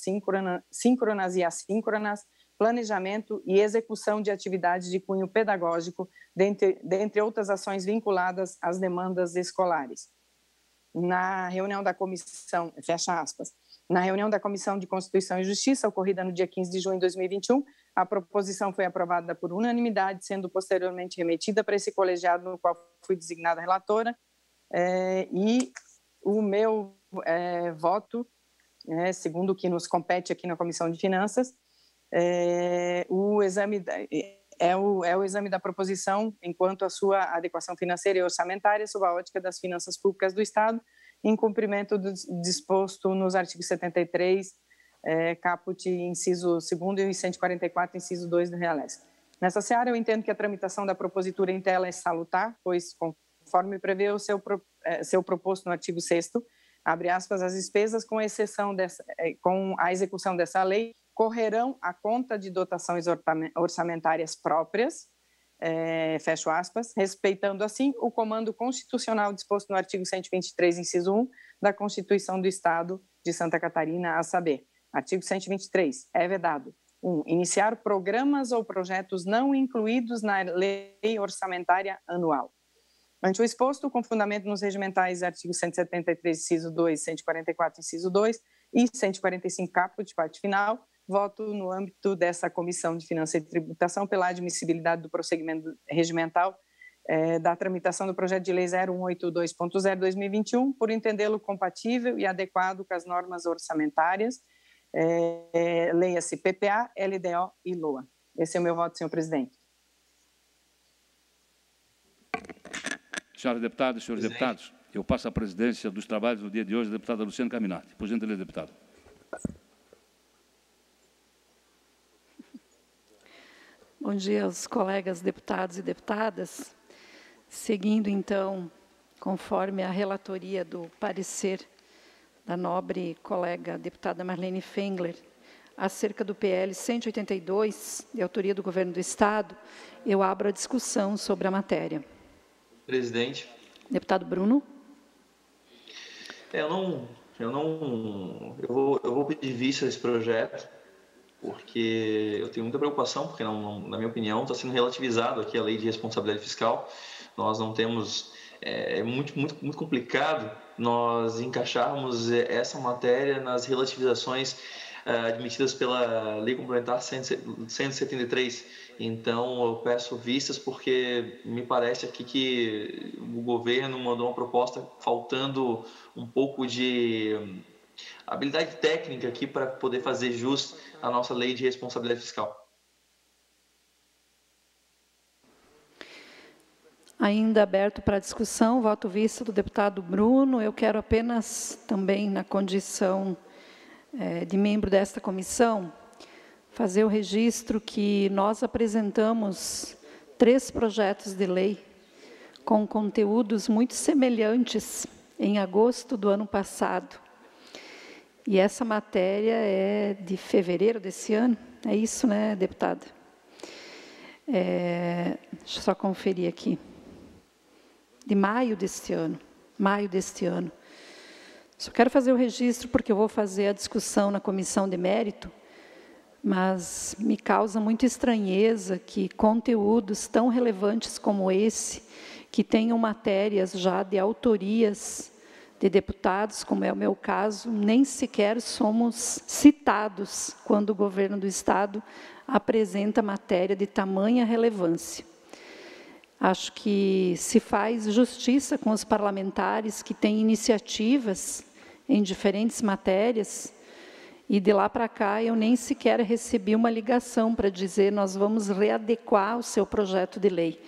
síncronas e assíncronas, planejamento e execução de atividades de cunho pedagógico, dentre, dentre outras ações vinculadas às demandas escolares. Na reunião da comissão, fecha aspas, na reunião da Comissão de Constituição e Justiça, ocorrida no dia 15 de junho de 2021, a proposição foi aprovada por unanimidade, sendo posteriormente remetida para esse colegiado no qual fui designada relatora, é, e o meu é, voto, é, segundo o que nos compete aqui na Comissão de Finanças, é, o exame é o, é o exame da proposição enquanto a sua adequação financeira e orçamentária sob a ótica das finanças públicas do Estado, em cumprimento do disposto nos artigos 73 é, caput, inciso 2 e 144, inciso 2 do Realesc. Nessa seara, eu entendo que a tramitação da propositura em tela é salutar, pois, conforme prevê o seu, é, seu proposto no artigo 6 abre aspas, as despesas com exceção dessa, é, com a execução dessa lei correrão à conta de dotações orçamentárias próprias, é, fecho aspas, respeitando assim o comando constitucional disposto no artigo 123, inciso 1 da Constituição do Estado de Santa Catarina, a saber, Artigo 123. É vedado. 1. Um, iniciar programas ou projetos não incluídos na lei orçamentária anual. Ante o exposto, com fundamento nos regimentais artigo 173, inciso 2, 144, inciso 2 e 145, caput, parte final, voto no âmbito dessa Comissão de Finanças e Tributação pela admissibilidade do prosseguimento regimental é, da tramitação do projeto de lei 0182.0/2021, por entendê-lo compatível e adequado com as normas orçamentárias é, leia-se PPA, LDO e LOA. Esse é o meu voto, senhor presidente.
Senhoras deputadas, senhores presidente. deputados, eu passo a presidência dos trabalhos no dia de hoje, a deputada Luciana Caminati. Por gentileza, deputado.
Bom dia aos colegas deputados e deputadas. Seguindo, então, conforme a relatoria do parecer da nobre colega deputada Marlene Fengler, acerca do PL 182, de autoria do Governo do Estado, eu abro a discussão sobre a matéria.
Presidente.
Deputado Bruno.
É, eu não, eu não, eu vou, eu vou pedir vista desse projeto, porque eu tenho muita preocupação, porque não, não, na minha opinião está sendo relativizado aqui a lei de responsabilidade fiscal. Nós não temos, é, é muito, muito, muito complicado nós encaixarmos essa matéria nas relativizações é, admitidas pela Lei Complementar 173. Então, eu peço vistas porque me parece aqui que o governo mandou uma proposta faltando um pouco de habilidade técnica aqui para poder fazer jus à nossa lei de responsabilidade fiscal.
Ainda aberto para discussão, voto vista do deputado Bruno. Eu quero apenas, também na condição é, de membro desta comissão, fazer o registro que nós apresentamos três projetos de lei com conteúdos muito semelhantes em agosto do ano passado. E essa matéria é de fevereiro desse ano, é isso, né, deputada? É, deixa eu só conferir aqui de maio deste ano, maio deste ano. Só quero fazer o registro porque eu vou fazer a discussão na comissão de mérito, mas me causa muita estranheza que conteúdos tão relevantes como esse, que tenham matérias já de autorias de deputados, como é o meu caso, nem sequer somos citados quando o governo do Estado apresenta matéria de tamanha relevância. Acho que se faz justiça com os parlamentares que têm iniciativas em diferentes matérias, e de lá para cá eu nem sequer recebi uma ligação para dizer nós vamos readequar o seu projeto de lei.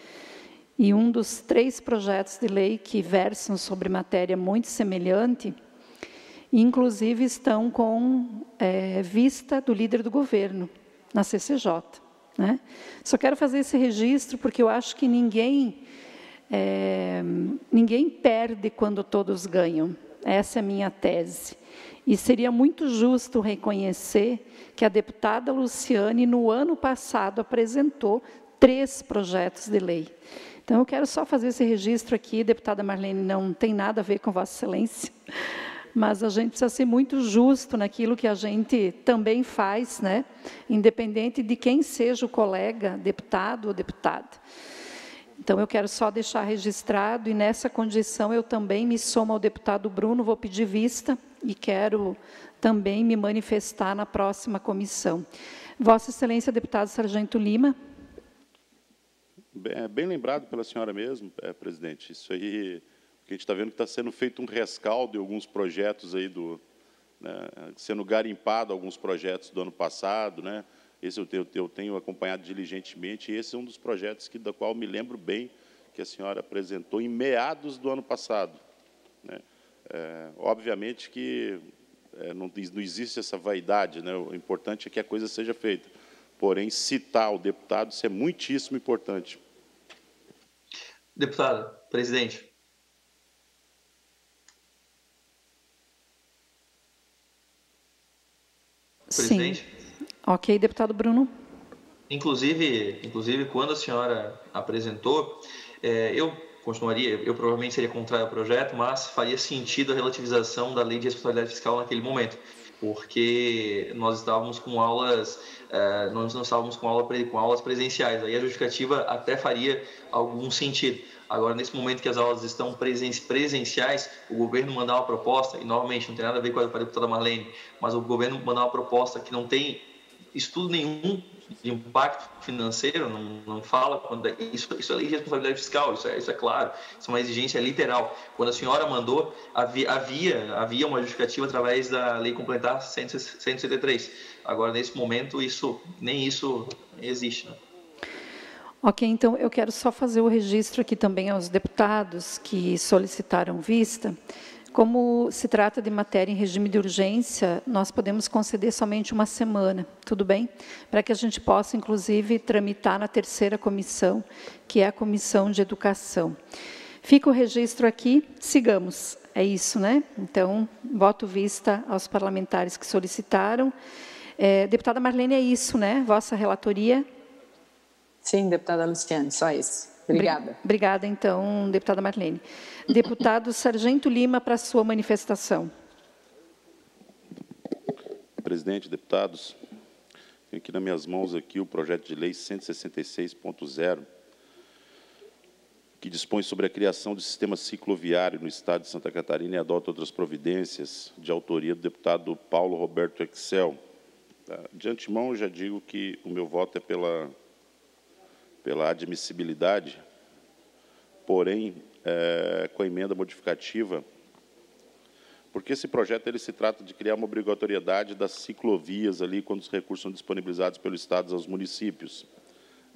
E um dos três projetos de lei que versam sobre matéria muito semelhante, inclusive estão com é, vista do líder do governo na CCJ. Né? Só quero fazer esse registro porque eu acho que ninguém, é, ninguém perde quando todos ganham. Essa é a minha tese. E seria muito justo reconhecer que a deputada Luciane, no ano passado, apresentou três projetos de lei. Então, eu quero só fazer esse registro aqui, deputada Marlene, não tem nada a ver com Vossa Excelência, mas a gente precisa ser muito justo naquilo que a gente também faz, né? independente de quem seja o colega, deputado ou deputada. Então, eu quero só deixar registrado, e nessa condição eu também me somo ao deputado Bruno, vou pedir vista e quero também me manifestar na próxima comissão. Vossa Excelência, deputado Sargento Lima.
Bem, bem lembrado pela senhora mesmo, é, presidente. Isso aí a gente está vendo que está sendo feito um rescaldo de alguns projetos aí do, né, sendo garimpado alguns projetos do ano passado, né? Esse eu tenho, eu tenho acompanhado diligentemente. E esse é um dos projetos que, da qual me lembro bem que a senhora apresentou em meados do ano passado. Né? É, obviamente que é, não, não, existe essa vaidade, né? o importante é que a coisa seja feita. Porém, citar o deputado, isso é muitíssimo importante.
Deputado, presidente,
presidente? Sim. Ok, deputado Bruno.
Inclusive, inclusive quando a senhora apresentou, é, eu continuaria, eu provavelmente seria contrário ao projeto, mas faria sentido a relativização da lei de responsabilidade fiscal naquele momento, porque nós estávamos com aulas, é, nós não estávamos com, aula, com aulas presenciais, aí a justificativa até faria algum sentido. Agora, nesse momento que as aulas estão presenciais, o governo mandar uma proposta, e novamente não tem nada a ver com a deputada Marlene, mas o governo mandar uma proposta que não tem estudo nenhum de impacto financeiro, não, não fala quando é, isso, isso é responsabilidade fiscal, isso é, isso é claro, isso é uma exigência literal. Quando a senhora mandou, havia, havia, havia uma justificativa através da lei complementar 173. Agora, nesse momento, isso nem isso existe. Né?
Ok, então eu quero só fazer o registro aqui também aos deputados que solicitaram vista. Como se trata de matéria em regime de urgência, nós podemos conceder somente uma semana, tudo bem? Para que a gente possa, inclusive, tramitar na terceira comissão, que é a Comissão de Educação. Fica o registro aqui, sigamos. É isso, né? Então, voto vista aos parlamentares que solicitaram. É, deputada Marlene, é isso, né? Vossa relatoria?
Sim, deputada Luciane, só isso. Obrigada.
Obrigada, então, deputada Marlene. Deputado Sargento Lima, para sua manifestação.
Presidente, deputados, tenho aqui nas minhas mãos aqui o projeto de lei 166.0, que dispõe sobre a criação de sistema cicloviário no Estado de Santa Catarina e adota outras providências, de autoria do deputado Paulo Roberto Excel. Tá? De antemão, eu já digo que o meu voto é pela, pela admissibilidade, porém, é, com a emenda modificativa, porque esse projeto ele se trata de criar uma obrigatoriedade das ciclovias ali, quando os recursos são disponibilizados pelo Estado aos municípios.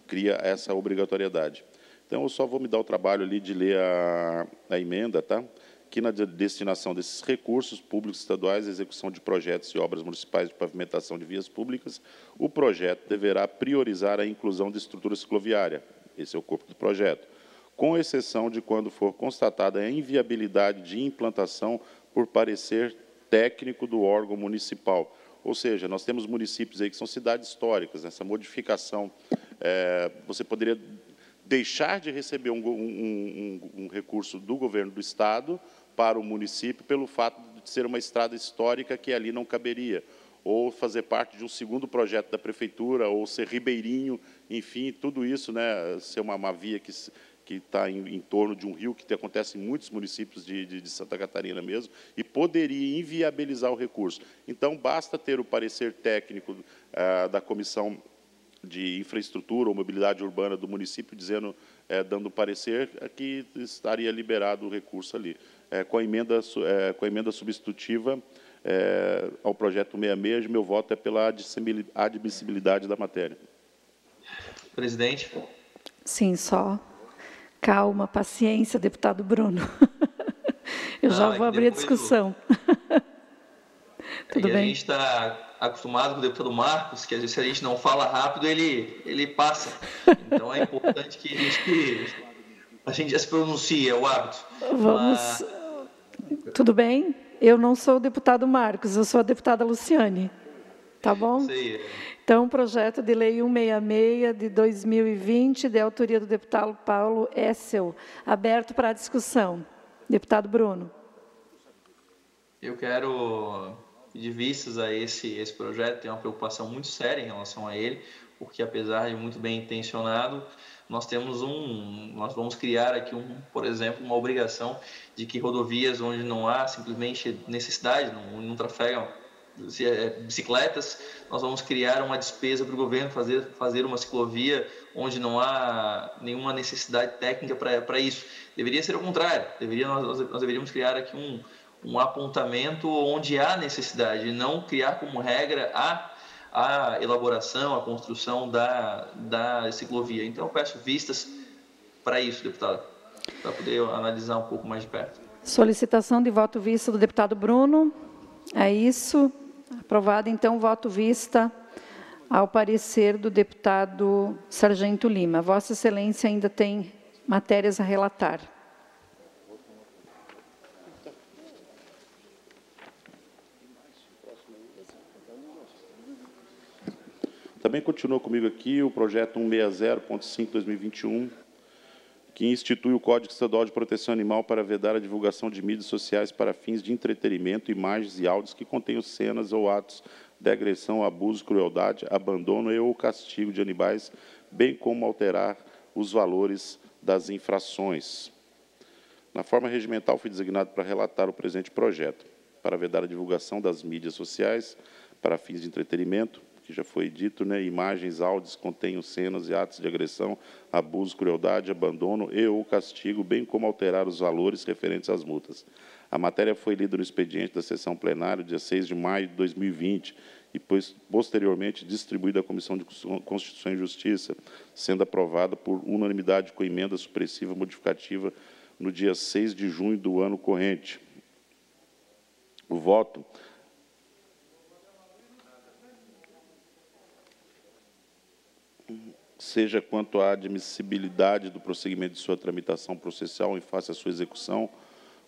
Cria essa obrigatoriedade. Então, eu só vou me dar o trabalho ali de ler a, a emenda, tá? que na destinação desses recursos públicos estaduais, execução de projetos e obras municipais de pavimentação de vias públicas, o projeto deverá priorizar a inclusão de estrutura cicloviária. Esse é o corpo do projeto. Com exceção de quando for constatada a inviabilidade de implantação por parecer técnico do órgão municipal. Ou seja, nós temos municípios aí que são cidades históricas, nessa modificação, é, você poderia deixar de receber um, um, um, um recurso do governo do Estado para o município pelo fato de ser uma estrada histórica que ali não caberia, ou fazer parte de um segundo projeto da prefeitura, ou ser ribeirinho, enfim, tudo isso, né, ser uma, uma via que que está em, em, torno de um rio que acontece em muitos municípios de, de, de, Santa Catarina mesmo, e poderia inviabilizar o recurso. Então, basta ter o parecer técnico ah, da Comissão de Infraestrutura ou Mobilidade Urbana do município, dizendo, eh, dando parecer, que estaria liberado o recurso ali com, a emenda, com a emenda substitutiva ao projeto 66, meu voto é pela admissibilidade da matéria.
Presidente.
Sim, só. Calma, paciência, deputado Bruno. Eu já vou abrir a discussão.
Tudo bem? A gente está acostumado com o deputado Marcos, que às vezes se a gente não fala rápido, ele, ele passa. Então é importante que a gente, a gente já se pronuncie, é o hábito.
Vamos. Mas... Tudo bem? Eu não sou o deputado Marcos, eu sou a deputada Luciane. Tá bom?
Sim.
Então, projeto de lei 166 de 2020, de autoria do deputado Paulo Essel, aberto para a discussão. Deputado Bruno.
Eu quero pedir vistas a esse, esse projeto, tenho uma preocupação muito séria em relação a ele, porque apesar de muito bem intencionado, nós temos um, nós vamos criar aqui um, por exemplo, uma obrigação de que rodovias onde não há simplesmente necessidade, não, não trafegam bicicletas, nós vamos criar uma despesa para o governo fazer fazer uma ciclovia onde não há nenhuma necessidade técnica para isso. Deveria ser o contrário. Deveria nós, nós deveríamos criar aqui um um apontamento onde há necessidade, não criar como regra a a elaboração, a construção da, da ciclovia. Então, eu peço vistas para isso, deputado, para poder analisar um pouco mais de perto.
Solicitação de voto vista do deputado Bruno. É isso. Aprovado, então, voto vista ao parecer do deputado Sargento Lima. Vossa Excelência ainda tem matérias a relatar.
Também continua comigo aqui o projeto 160.5/2021, que institui o Código Estadual de Proteção Animal para vedar a divulgação de mídias sociais para fins de entretenimento, imagens e áudios que contenham cenas ou atos de agressão, abuso, crueldade, abandono e ou castigo de animais, bem como alterar os valores das infrações. Na forma regimental, fui designado para relatar o presente projeto, para vedar a divulgação das mídias sociais para fins de entretenimento, que já foi dito, né, imagens, áudios contêm cenas e atos de agressão, abuso, crueldade, abandono e ou castigo, bem como alterar os valores referentes às multas. A matéria foi lida no expediente da sessão plenária, dia 6 de maio de 2020, e posteriormente distribuída à Comissão de Constituição e Justiça, sendo aprovada por unanimidade com emenda supressiva modificativa no dia 6 de junho do ano corrente. O voto seja quanto à admissibilidade do prosseguimento de sua tramitação processual em face à sua execução,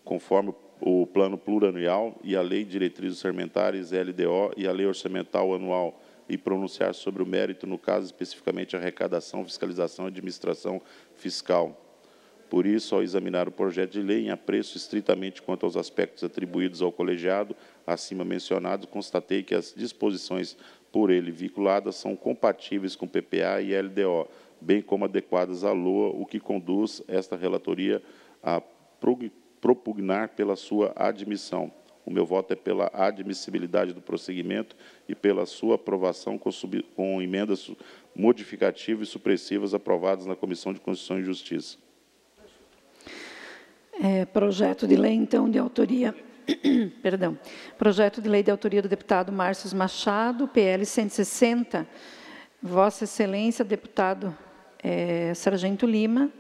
conforme o Plano Plurianual e a Lei de Diretrizes Orçamentárias, LDO, e a Lei Orçamental Anual e pronunciar sobre o mérito, no caso especificamente arrecadação, fiscalização e administração fiscal. Por isso, ao examinar o projeto de lei em apreço estritamente quanto aos aspectos atribuídos ao colegiado, acima mencionados, constatei que as disposições por ele vinculadas são compatíveis com PPA e LDO, bem como adequadas à LOA, o que conduz esta relatoria a propugnar pela sua admissão. O meu voto é pela admissibilidade do prosseguimento e pela sua aprovação com, sub, com emendas modificativas e supressivas aprovadas na Comissão de Constituição e Justiça.
É, projeto de lei, então, de autoria. Perdão. Projeto de lei de autoria do deputado Márcio Machado, PL 160. Vossa Excelência, deputado é, Sargento Lima,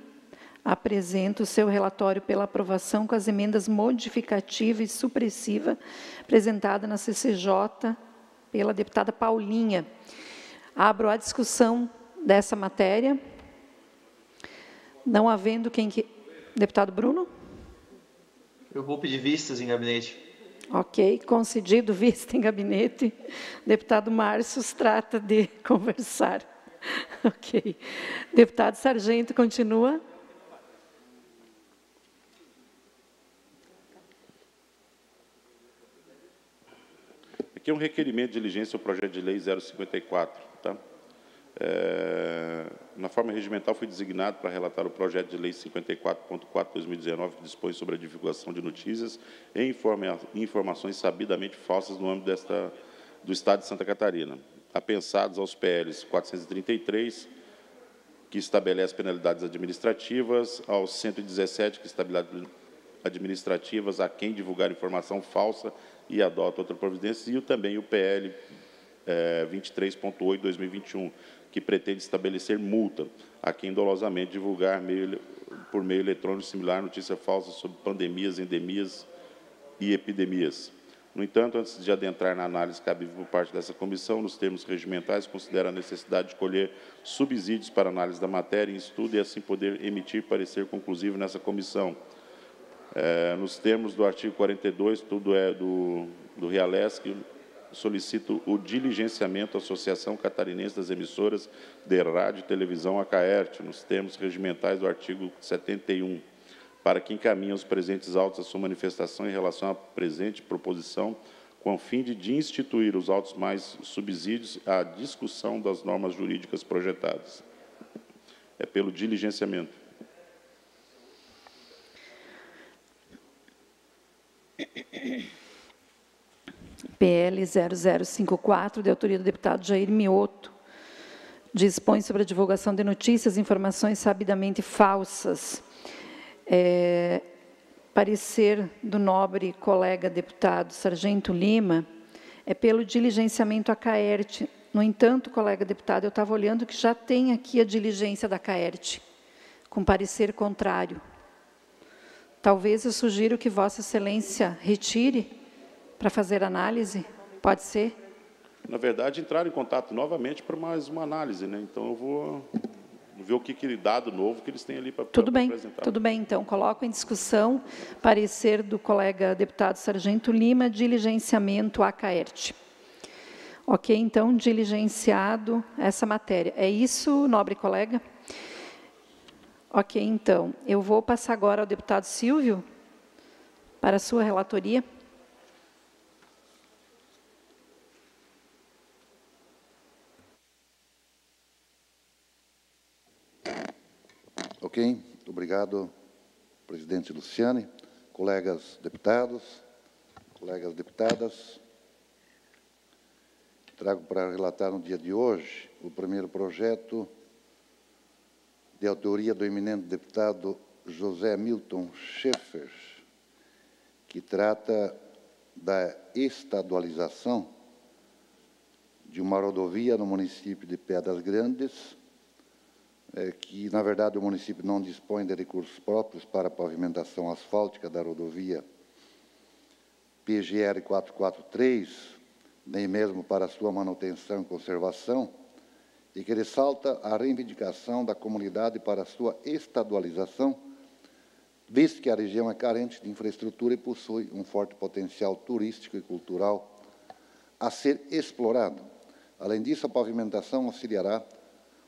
apresenta o seu relatório pela aprovação com as emendas modificativa e supressiva apresentada na CCJ pela deputada Paulinha. Abro a discussão dessa matéria. Não havendo quem que... Deputado Bruno?
Eu vou pedir vistas em gabinete.
Ok, concedido vista em gabinete. Deputado Márcio trata de conversar. Ok. Deputado Sargento, continua.
Aqui é um requerimento de diligência ao projeto de lei 054. Tá? É, na forma regimental, fui designado para relatar o projeto de lei 54.4/2019, que dispõe sobre a divulgação de notícias e informa, informações sabidamente falsas no âmbito desta, do Estado de Santa Catarina, apensados aos PLs 433, que estabelece penalidades administrativas, aos 117, que estabelece administrativas a quem divulgar informação falsa e adota outra providência, e também o PL é, 23.8/2021, que pretende estabelecer multa a quem dolosamente divulgar meio, por meio eletrônico similar notícia falsa sobre pandemias, endemias e epidemias. No entanto, antes de adentrar na análise cabível por parte dessa comissão, nos termos regimentais, considera a necessidade de colher subsídios para análise da matéria em estudo e assim poder emitir parecer conclusivo nessa comissão, é, nos termos do artigo 42, tudo é do, do Realesc, solicito o diligenciamento à Associação Catarinense das Emissoras de Rádio e Televisão, ACAERT, nos termos regimentais do artigo 71, para que encaminhe os presentes autos a sua manifestação em relação à presente proposição, com o fim de instituir os autos mais subsídios à discussão das normas jurídicas projetadas. É pelo diligenciamento.
PL 0054, de autoria do deputado Jair Mioto, dispõe sobre a divulgação de notícias e informações sabidamente falsas. É, parecer do nobre colega deputado Sargento Lima é pelo diligenciamento à CAERT. No entanto, colega deputado, eu estava olhando que já tem aqui a diligência da CAERT, com parecer contrário. Talvez eu sugiro que Vossa Excelência retire para fazer análise. Pode ser?
Na verdade, entrar em contato novamente para mais uma análise, né? Então eu vou ver o que, que dado novo que eles têm ali para
tudo
pra
bem,
apresentar.
Tudo bem, então coloco em discussão parecer do colega deputado Sargento Lima, diligenciamento à CAERT. Ok, então diligenciado essa matéria. É isso, nobre colega? Ok, então, eu vou passar agora ao deputado Silvio para a sua relatoria.
Ok, obrigado, presidente Luciane, colegas deputados, colegas deputadas. Trago para relatar no dia de hoje o primeiro projeto de autoria do eminente deputado José Milton Schaeffer, que trata da estadualização de uma rodovia no município de Pedras Grandes, é, que, na verdade, o município não dispõe de recursos próprios para a pavimentação asfáltica da rodovia PGR 443, nem mesmo para sua manutenção e conservação, e que ressalta a reivindicação da comunidade para sua estadualização, visto que a região é carente de infraestrutura e possui um forte potencial turístico e cultural a ser explorado, Além disso, a pavimentação auxiliará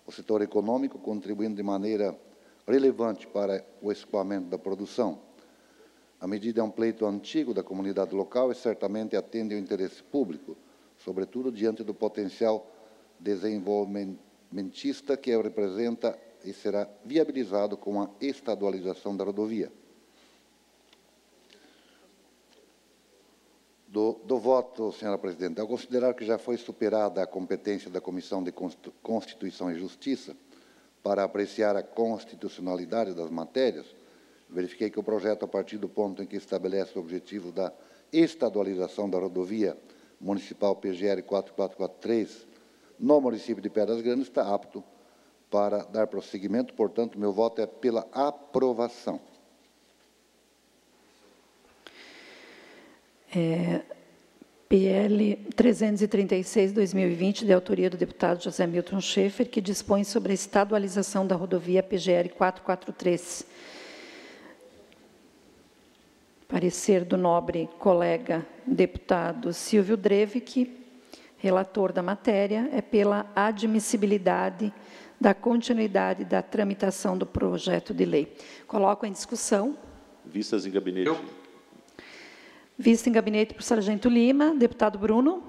o setor econômico, contribuindo de maneira relevante para o escoamento da produção. A medida é um pleito antigo da comunidade local e certamente atende ao interesse público, sobretudo diante do potencial desenvolvimentista que representa e será viabilizado com a estadualização da rodovia. Do, do, voto, senhora presidente, ao considerar que já foi superada a competência da Comissão de Constituição e Justiça para apreciar a constitucionalidade das matérias, verifiquei que o projeto, a partir do ponto em que estabelece o objetivo da estadualização da rodovia municipal PGR 4443 no município de Pedras Grandes, está apto para dar prosseguimento. Portanto, meu voto é pela aprovação.
É, PL 336-2020, de autoria do deputado José Milton Schaefer, que dispõe sobre a estadualização da rodovia PGR 443. Parecer do nobre colega deputado Silvio Drevic, relator da matéria, é pela admissibilidade da continuidade da tramitação do projeto de lei. Coloco em discussão.
Vistas em gabinete. Eu.
Vista em gabinete para o Sargento Lima. Deputado Bruno.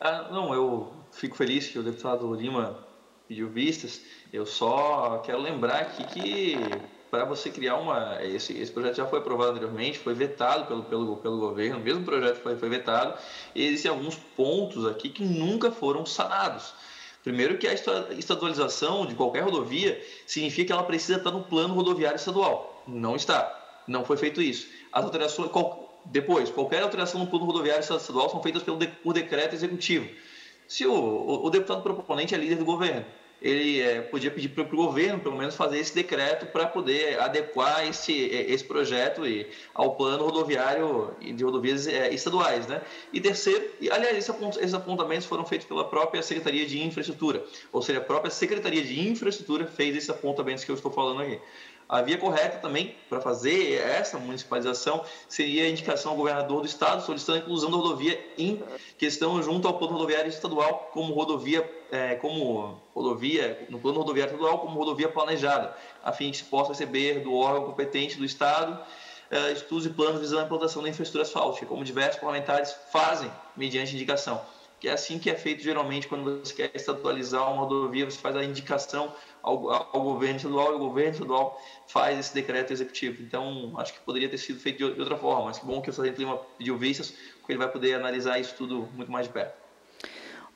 Ah, não, eu fico feliz que o deputado Lima pediu vistas. Eu só quero lembrar aqui que para você criar uma. Esse, esse projeto já foi aprovado anteriormente, foi vetado pelo, pelo, pelo governo, o mesmo projeto foi, foi vetado, e existem alguns pontos aqui que nunca foram sanados. Primeiro que a estadualização de qualquer rodovia significa que ela precisa estar no plano rodoviário estadual. Não está. Não foi feito isso. As alterações, depois, qualquer alteração no plano rodoviário estadual são feitas pelo, por decreto executivo. Se o, o, o deputado proponente é líder do governo, ele é, podia pedir para o governo, pelo menos, fazer esse decreto para poder adequar esse, é, esse projeto e, ao plano rodoviário de rodovias é, estaduais. Né? E terceiro, e, aliás, esses apontamentos foram feitos pela própria Secretaria de Infraestrutura, ou seja, a própria Secretaria de Infraestrutura fez esses apontamentos que eu estou falando aqui. A via correta também para fazer essa municipalização seria a indicação ao governador do estado solicitando a inclusão da rodovia em questão junto ao plano rodoviário estadual como rodovia, é, como rodovia no plano rodoviário estadual como rodovia planejada, a fim de que se possa receber do órgão competente do estado é, estudos e planos visando a implantação da infraestrutura asfáltica, como diversos parlamentares fazem mediante indicação que é assim que é feito geralmente quando você quer estadualizar uma rodovia, você faz a indicação ao, ao, governo estadual e o governo estadual faz esse decreto executivo. Então, acho que poderia ter sido feito de outra forma, mas que bom que o Sargento Lima pediu vistas, porque ele vai poder analisar isso tudo muito mais de perto.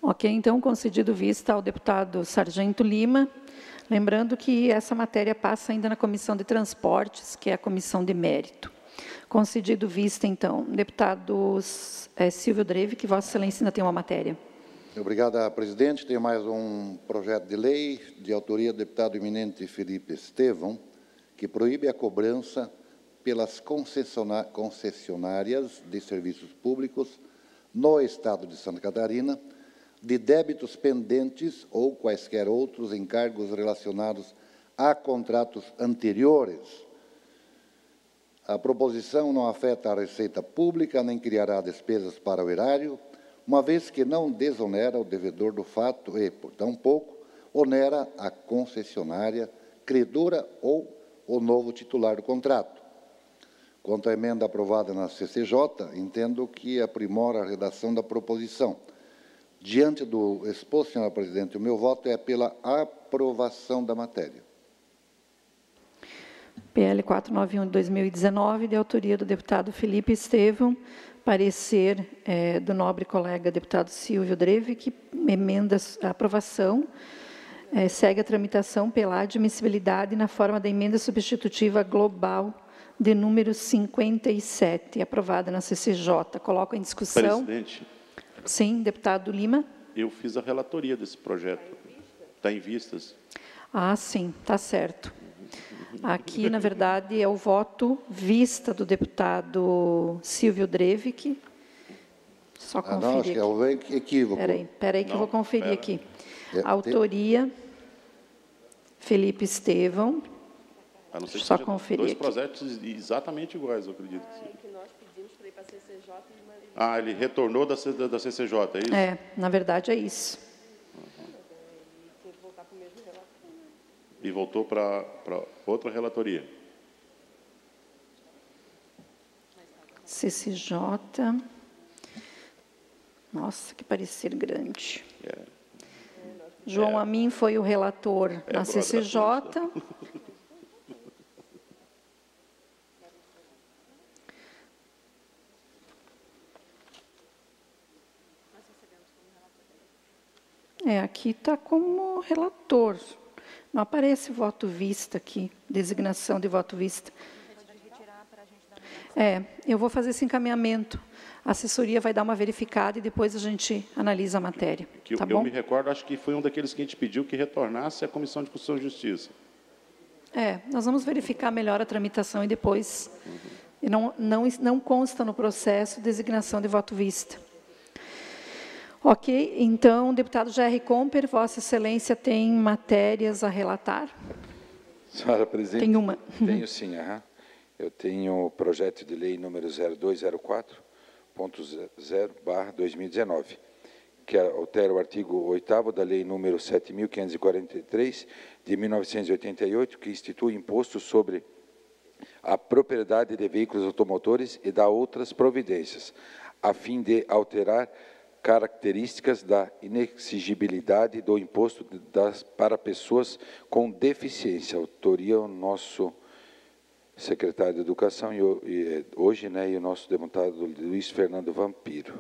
Ok, então, concedido vista ao deputado Sargento Lima, lembrando que essa matéria passa ainda na Comissão de Transportes, que é a comissão de mérito. Concedido vista, então, deputado é, Silvio Dreve, que Vossa Excelência ainda tem uma matéria.
Obrigada, presidente. Tem mais um projeto de lei de autoria do deputado eminente Felipe Estevão, que proíbe a cobrança pelas concessionárias de serviços públicos no Estado de Santa Catarina de débitos pendentes ou quaisquer outros encargos relacionados a contratos anteriores. A proposição não afeta a receita pública nem criará despesas para o erário, uma vez que não desonera o devedor do fato e, por tão pouco, onera a concessionária, credora ou o novo titular do contrato. Quanto à emenda aprovada na CCJ, entendo que aprimora a redação da proposição. Diante do exposto, senhora presidente, o meu voto é pela aprovação da matéria.
PL 491 de 2019, de autoria do deputado Felipe Estevão, parecer é, do nobre colega deputado Silvio Dreve, que emenda a aprovação, é, segue a tramitação pela admissibilidade na forma da emenda substitutiva global de número 57, aprovada na CCJ. Coloco em discussão.
Presidente.
Sim, deputado Lima.
Eu fiz a relatoria desse projeto. Está em vistas.
Ah, sim, está certo. Aqui, na verdade, é o voto vista do deputado Silvio Drevic. Só conferir. Ah, não, acho
que é o equívoco.
Peraí, peraí que não, eu vou conferir pera. aqui. É, Autoria, Felipe Estevão.
A não ser que
Só
seja
conferir
dois
aqui.
projetos exatamente iguais, eu acredito.
Ah, é que nós pedimos para ir para a CCJ uma-
Ah, ele retornou da, C- da CCJ, é isso?
É, na verdade é isso.
teve que voltar para o mesmo relatório.
E voltou para outra relatoria.
CCJ. Nossa, que parecer grande. João Amin foi o relator na
brother da
CCJ. É, aqui está como relator. Não aparece voto vista aqui, designação de voto vista. É, eu vou fazer esse encaminhamento. A assessoria vai dar uma verificada e depois a gente analisa a matéria.
Que
tá
eu
bom?
me recordo, acho que foi um daqueles que a gente pediu que retornasse à Comissão de Constituição e Justiça.
É, nós vamos verificar melhor a tramitação e depois. E não, não, não consta no processo designação de voto vista. Ok, então, deputado Jair Comper, Vossa Excelência tem matérias a relatar?
Senhora presidente.
Tem uma.
Tenho sim, aham. Eu tenho o projeto de lei número 0204.0/2019, que altera o artigo 8 da lei número 7543 de 1988, que institui imposto sobre a propriedade de veículos automotores e dá outras providências, a fim de alterar características da inexigibilidade do imposto das, para pessoas com deficiência. Autoria o nosso secretário de Educação, e, e, hoje, né, e o nosso deputado Luiz Fernando Vampiro.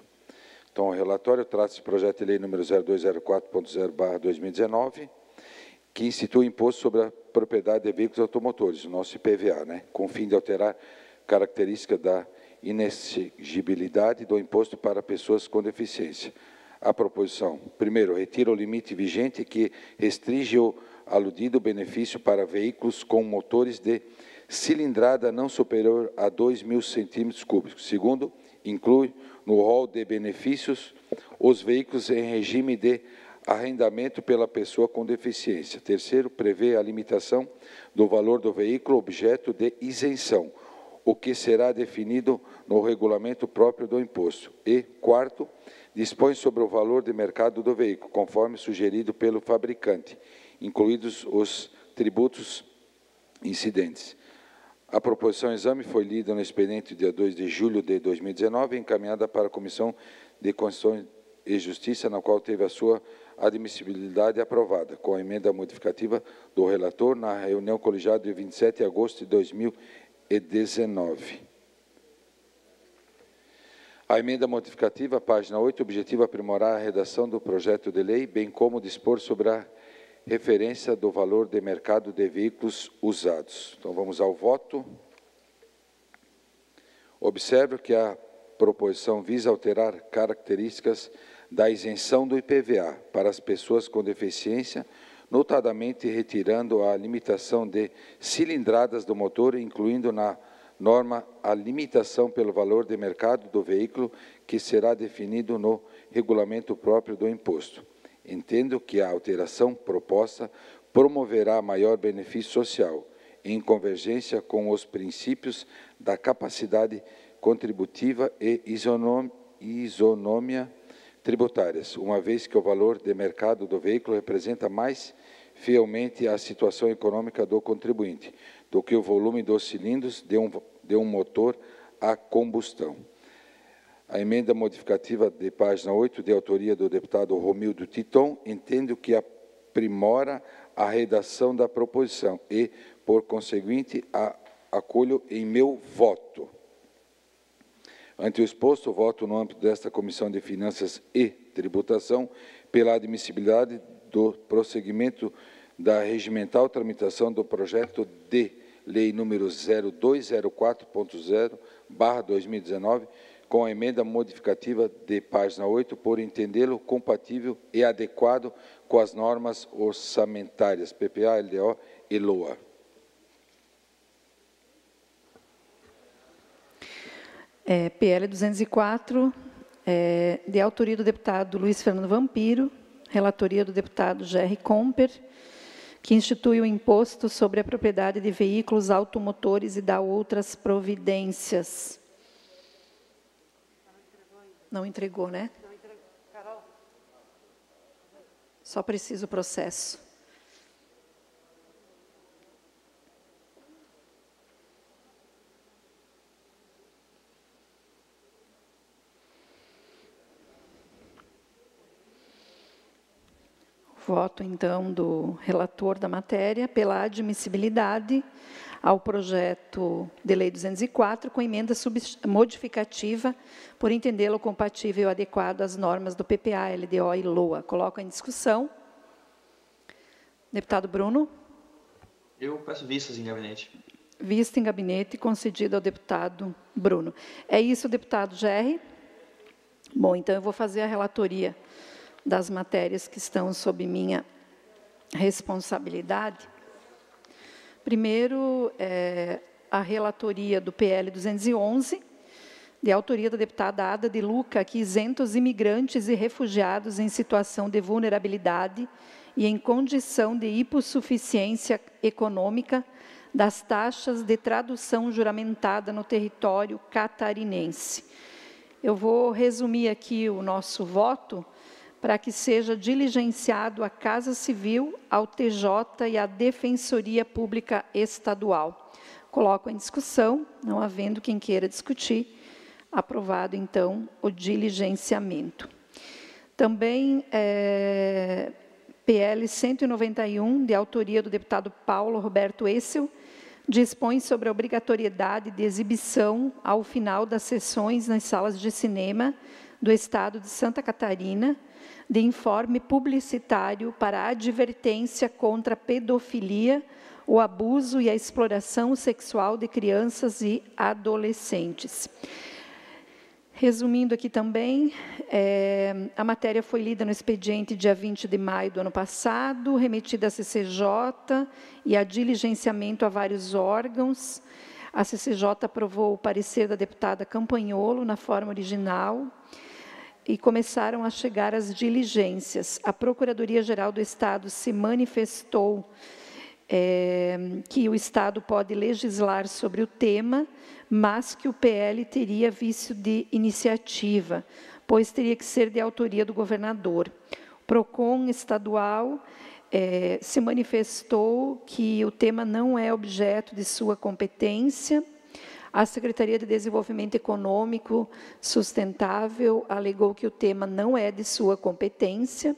Então, o relatório trata-se do projeto de lei número 0204.0/2019, que institui imposto sobre a propriedade de veículos automotores, o nosso IPVA, né, com o fim de alterar característica da inexigibilidade do imposto para pessoas com deficiência. A proposição, primeiro, retira o limite vigente que restringe o aludido benefício para veículos com motores de cilindrada não superior a 2 mil centímetros cúbicos. Segundo, inclui no rol de benefícios os veículos em regime de arrendamento pela pessoa com deficiência. Terceiro, prevê a limitação do valor do veículo objeto de isenção, o que será definido no regulamento próprio do imposto. E, quarto, dispõe sobre o valor de mercado do veículo, conforme sugerido pelo fabricante, incluídos os tributos incidentes. A proposição exame foi lida no expediente dia 2 de julho de 2019 e encaminhada para a Comissão de Constituição e Justiça, na qual teve a sua admissibilidade aprovada, com a emenda modificativa do relator na reunião colegiada de 27 de agosto de 2019. A emenda modificativa, página 8, objetiva aprimorar a redação do projeto de lei, bem como dispor sobre a referência do valor de mercado de veículos usados. Então, vamos ao voto. Observo que a proposição visa alterar características da isenção do IPVA para as pessoas com deficiência, notadamente retirando a limitação de cilindradas do motor, incluindo na norma a limitação pelo valor de mercado do veículo, que será definido no regulamento próprio do imposto. Entendo que a alteração proposta promoverá maior benefício social, em convergência com os princípios da capacidade contributiva e isonom- isonômia tributárias, uma vez que o valor de mercado do veículo representa mais fielmente a situação econômica do contribuinte do que o volume dos cilindros de um, de um motor a combustão. A emenda modificativa de página 8, de autoria do deputado Romildo Titon, entendo que aprimora a redação da proposição e, por conseguinte, a acolho em meu voto. Ante o exposto, voto no âmbito desta Comissão de Finanças e Tributação pela admissibilidade do prosseguimento da regimental tramitação do projeto de lei número 0204.0/2019 com a emenda modificativa de página 8 por entendê-lo compatível e adequado com as normas orçamentárias PPA, LDO e LOA.
É, PL 204, é, de autoria do deputado Luiz Fernando Vampiro, relatoria do deputado Jerry Comper, que institui o imposto sobre a propriedade de veículos automotores e dá outras providências. Não entregou, né? Só precisa o processo. Voto, então, do relator da matéria pela admissibilidade ao projeto de lei 204 com emenda modificativa por entendê-lo compatível e adequado às normas do PPA, LDO e LOA. Coloco em discussão. Deputado Bruno.
Eu peço vistas em gabinete.
Vista em gabinete concedida ao deputado Bruno. É isso, deputado Gerri? Bom, então eu vou fazer a relatoria das matérias que estão sob minha responsabilidade. Primeiro, é, a relatoria do PL 211, de autoria da deputada Ada de Luca, que isenta os imigrantes e refugiados em situação de vulnerabilidade e em condição de hipossuficiência econômica das taxas de tradução juramentada no território catarinense. Eu vou resumir aqui o nosso voto para que seja diligenciado a Casa Civil, ao TJ e à Defensoria Pública Estadual. Coloco em discussão, não havendo quem queira discutir, aprovado então o diligenciamento. Também é, PL 191, de autoria do deputado Paulo Roberto Essel, dispõe sobre a obrigatoriedade de exibição ao final das sessões nas salas de cinema do Estado de Santa Catarina de informe publicitário para advertência contra a pedofilia, o abuso e a exploração sexual de crianças e adolescentes. Resumindo aqui também, é, a matéria foi lida no expediente dia 20 de maio do ano passado, remetida à CCJ e a diligenciamento a vários órgãos. A CCJ aprovou o parecer da deputada Campanholo na forma original e começaram a chegar as diligências. A Procuradoria-Geral do Estado se manifestou é, que o Estado pode legislar sobre o tema, mas que o PL teria vício de iniciativa, pois teria que ser de autoria do governador. O PROCON estadual é, se manifestou que o tema não é objeto de sua competência a Secretaria de Desenvolvimento Econômico Sustentável alegou que o tema não é de sua competência.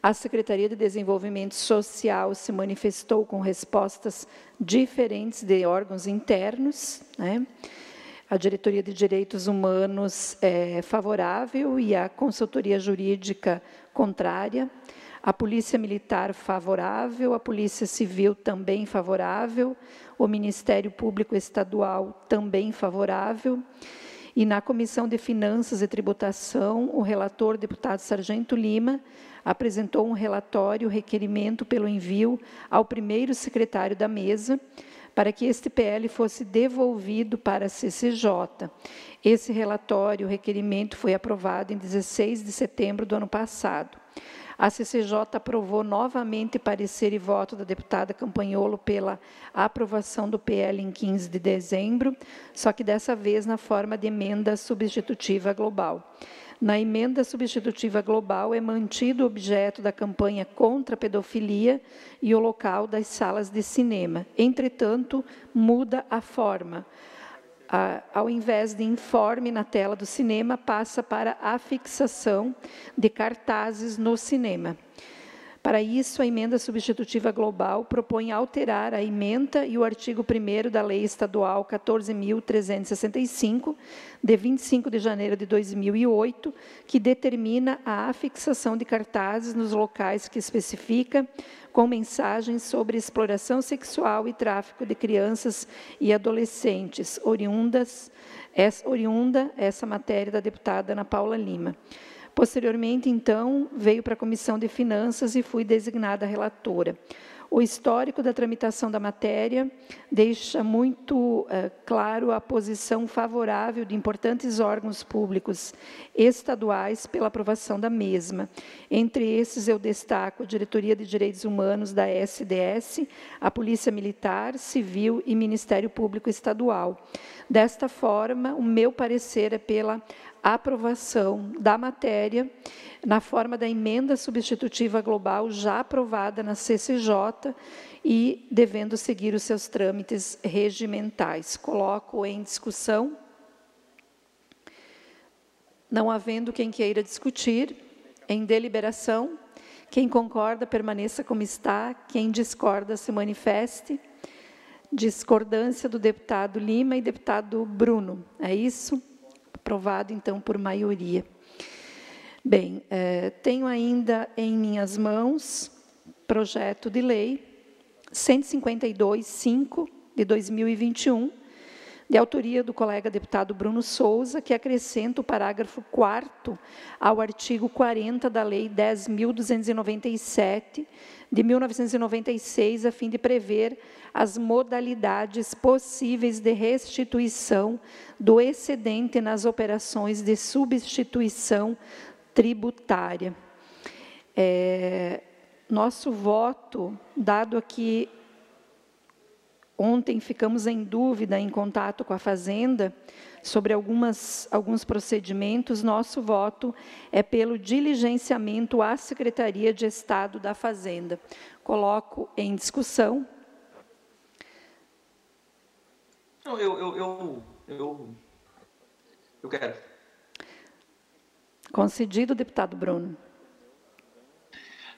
A Secretaria de Desenvolvimento Social se manifestou com respostas diferentes de órgãos internos. Né? A Diretoria de Direitos Humanos é favorável e a consultoria jurídica contrária. A Polícia Militar favorável, a Polícia Civil também favorável, o Ministério Público Estadual também favorável. E na Comissão de Finanças e Tributação, o relator, deputado Sargento Lima, apresentou um relatório, requerimento pelo envio ao primeiro secretário da mesa, para que este PL fosse devolvido para a CCJ. Esse relatório, requerimento, foi aprovado em 16 de setembro do ano passado. A CCJ aprovou novamente parecer e voto da deputada Campanholo pela aprovação do PL em 15 de dezembro, só que dessa vez na forma de emenda substitutiva global. Na emenda substitutiva global é mantido o objeto da campanha contra a pedofilia e o local das salas de cinema. Entretanto, muda a forma ao invés de informe na tela do cinema, passa para a fixação de cartazes no cinema. Para isso, a emenda substitutiva global propõe alterar a emenda e o artigo 1 da Lei Estadual 14.365, de 25 de janeiro de 2008, que determina a afixação de cartazes nos locais que especifica com mensagens sobre exploração sexual e tráfico de crianças e adolescentes, oriundas, oriunda essa matéria da deputada Ana Paula Lima. Posteriormente, então, veio para a Comissão de Finanças e fui designada relatora. O histórico da tramitação da matéria deixa muito eh, claro a posição favorável de importantes órgãos públicos estaduais pela aprovação da mesma. Entre esses, eu destaco a Diretoria de Direitos Humanos da SDS, a Polícia Militar, Civil e Ministério Público Estadual. Desta forma, o meu parecer é pela aprovação da matéria na forma da emenda substitutiva global já aprovada na CCJ e devendo seguir os seus trâmites regimentais. Coloco em discussão. Não havendo quem queira discutir, em deliberação, quem concorda permaneça como está, quem discorda se manifeste. Discordância do deputado Lima e deputado Bruno. É isso? Aprovado, então, por maioria. Bem, é, tenho ainda em minhas mãos projeto de lei 152.5 de 2021, de autoria do colega deputado Bruno Souza, que acrescenta o parágrafo 4 ao artigo 40 da Lei 10.297, de 1996, a fim de prever as modalidades possíveis de restituição do excedente nas operações de substituição tributária. É, nosso voto, dado que ontem ficamos em dúvida, em contato com a Fazenda, sobre algumas, alguns procedimentos, nosso voto é pelo diligenciamento à Secretaria de Estado da Fazenda. Coloco em discussão.
Não, eu, eu, eu, eu, eu quero.
Concedido, deputado Bruno.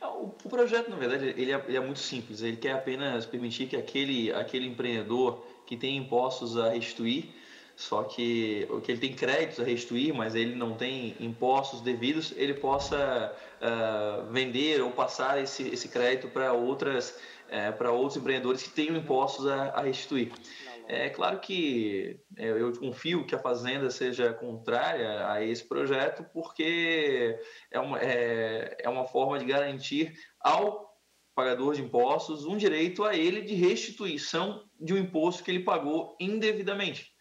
O, projeto, na verdade, ele é, ele é, muito simples. Ele quer apenas permitir que aquele, aquele empreendedor que tem impostos a restituir, só que o que ele tem créditos a restituir, mas ele não tem impostos devidos, ele possa uh, vender ou passar esse, esse crédito para outras uh, para outros empreendedores que tenham impostos a, a restituir. É claro que é, eu confio que a Fazenda seja contrária a esse projeto, porque é uma, é, é uma forma de garantir ao pagador de impostos um direito a ele de restituição de um imposto que ele pagou indevidamente,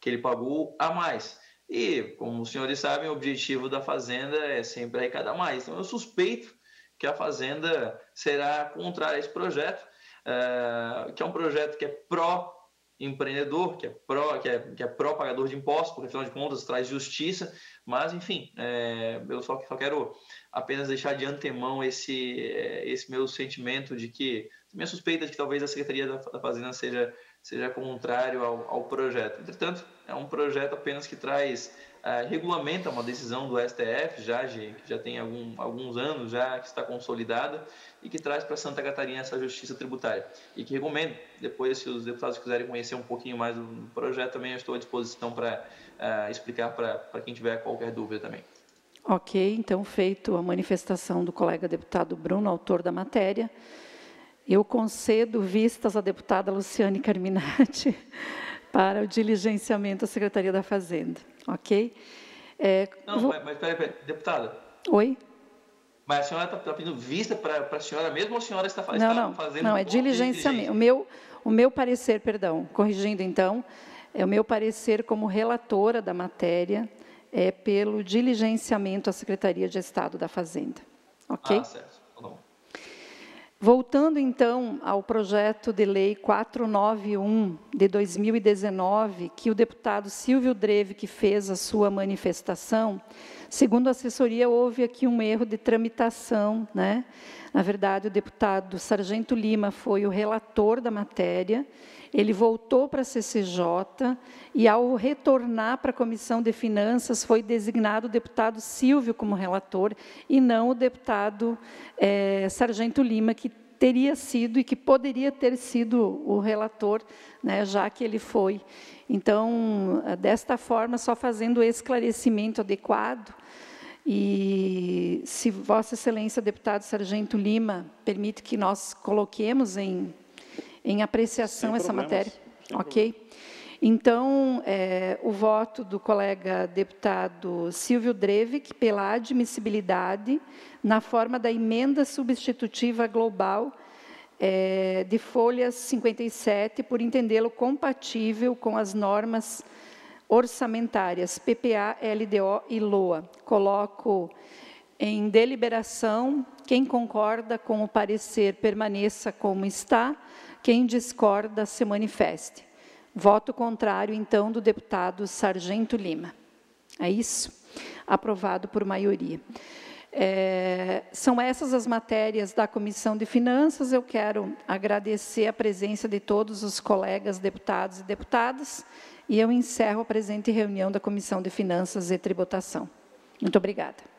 que ele pagou a mais. E, como os senhores sabem, o objetivo da Fazenda é sempre arrecadar mais. Então, eu suspeito que a Fazenda será contrária a esse projeto, uh, que é um projeto que é pró empreendedor, que é pró, que é, que é pró pagador de impostos, porque afinal de contas traz justiça, mas enfim, é, eu só, só quero apenas deixar de antemão esse, é, esse meu sentimento de que, minha suspeita de que talvez a Secretaria da, da Fazenda seja, seja contrário ao, ao projeto. Entretanto, é um projeto apenas que traz uh, regulamenta uma decisão do STF, já, que já tem algum, alguns anos, já que está consolidada, e que traz para Santa Catarina essa justiça tributária. E que recomendo, depois, se os deputados quiserem conhecer um pouquinho mais do projeto, também estou à disposição para uh, explicar para quem tiver qualquer dúvida também.
Ok, então, feito a manifestação do colega deputado Bruno, autor da matéria, eu concedo vistas à deputada Luciane Carminati para o diligenciamento à Secretaria da Fazenda. Ok?
É, não, vou... mas, mas peraí, peraí, deputada.
Oi?
Mas a senhora está tá pedindo vista para a senhora mesmo ou a senhora está,
não, está
não,
fazendo... Não, é diligenciamento. O meu, o meu parecer, perdão, corrigindo então, é o meu parecer como relatora da matéria é pelo diligenciamento à Secretaria de Estado da Fazenda. Ok?
Ah, certo.
Voltando então ao projeto de lei 491 de 2019, que o deputado Silvio Dreve que fez a sua manifestação, segundo a assessoria houve aqui um erro de tramitação, né? Na verdade, o deputado Sargento Lima foi o relator da matéria, ele voltou para a CCJ e, ao retornar para a Comissão de Finanças, foi designado o deputado Silvio como relator e não o deputado é, Sargento Lima, que teria sido e que poderia ter sido o relator, né, já que ele foi. Então, desta forma, só fazendo o esclarecimento adequado, e se Vossa Excelência, deputado Sargento Lima, permite que nós coloquemos em em apreciação Sem essa problemas. matéria. Sem ok? Problema. Então, é, o voto do colega deputado Silvio Drevik pela admissibilidade na forma da emenda substitutiva global é, de folhas 57, por entendê-lo compatível com as normas orçamentárias PPA, LDO e LOA. Coloco em deliberação quem concorda com o parecer permaneça como está, quem discorda se manifeste. Voto contrário, então, do deputado Sargento Lima. É isso? Aprovado por maioria. É, são essas as matérias da Comissão de Finanças. Eu quero agradecer a presença de todos os colegas deputados e deputadas e eu encerro a presente reunião da Comissão de Finanças e Tributação. Muito obrigada.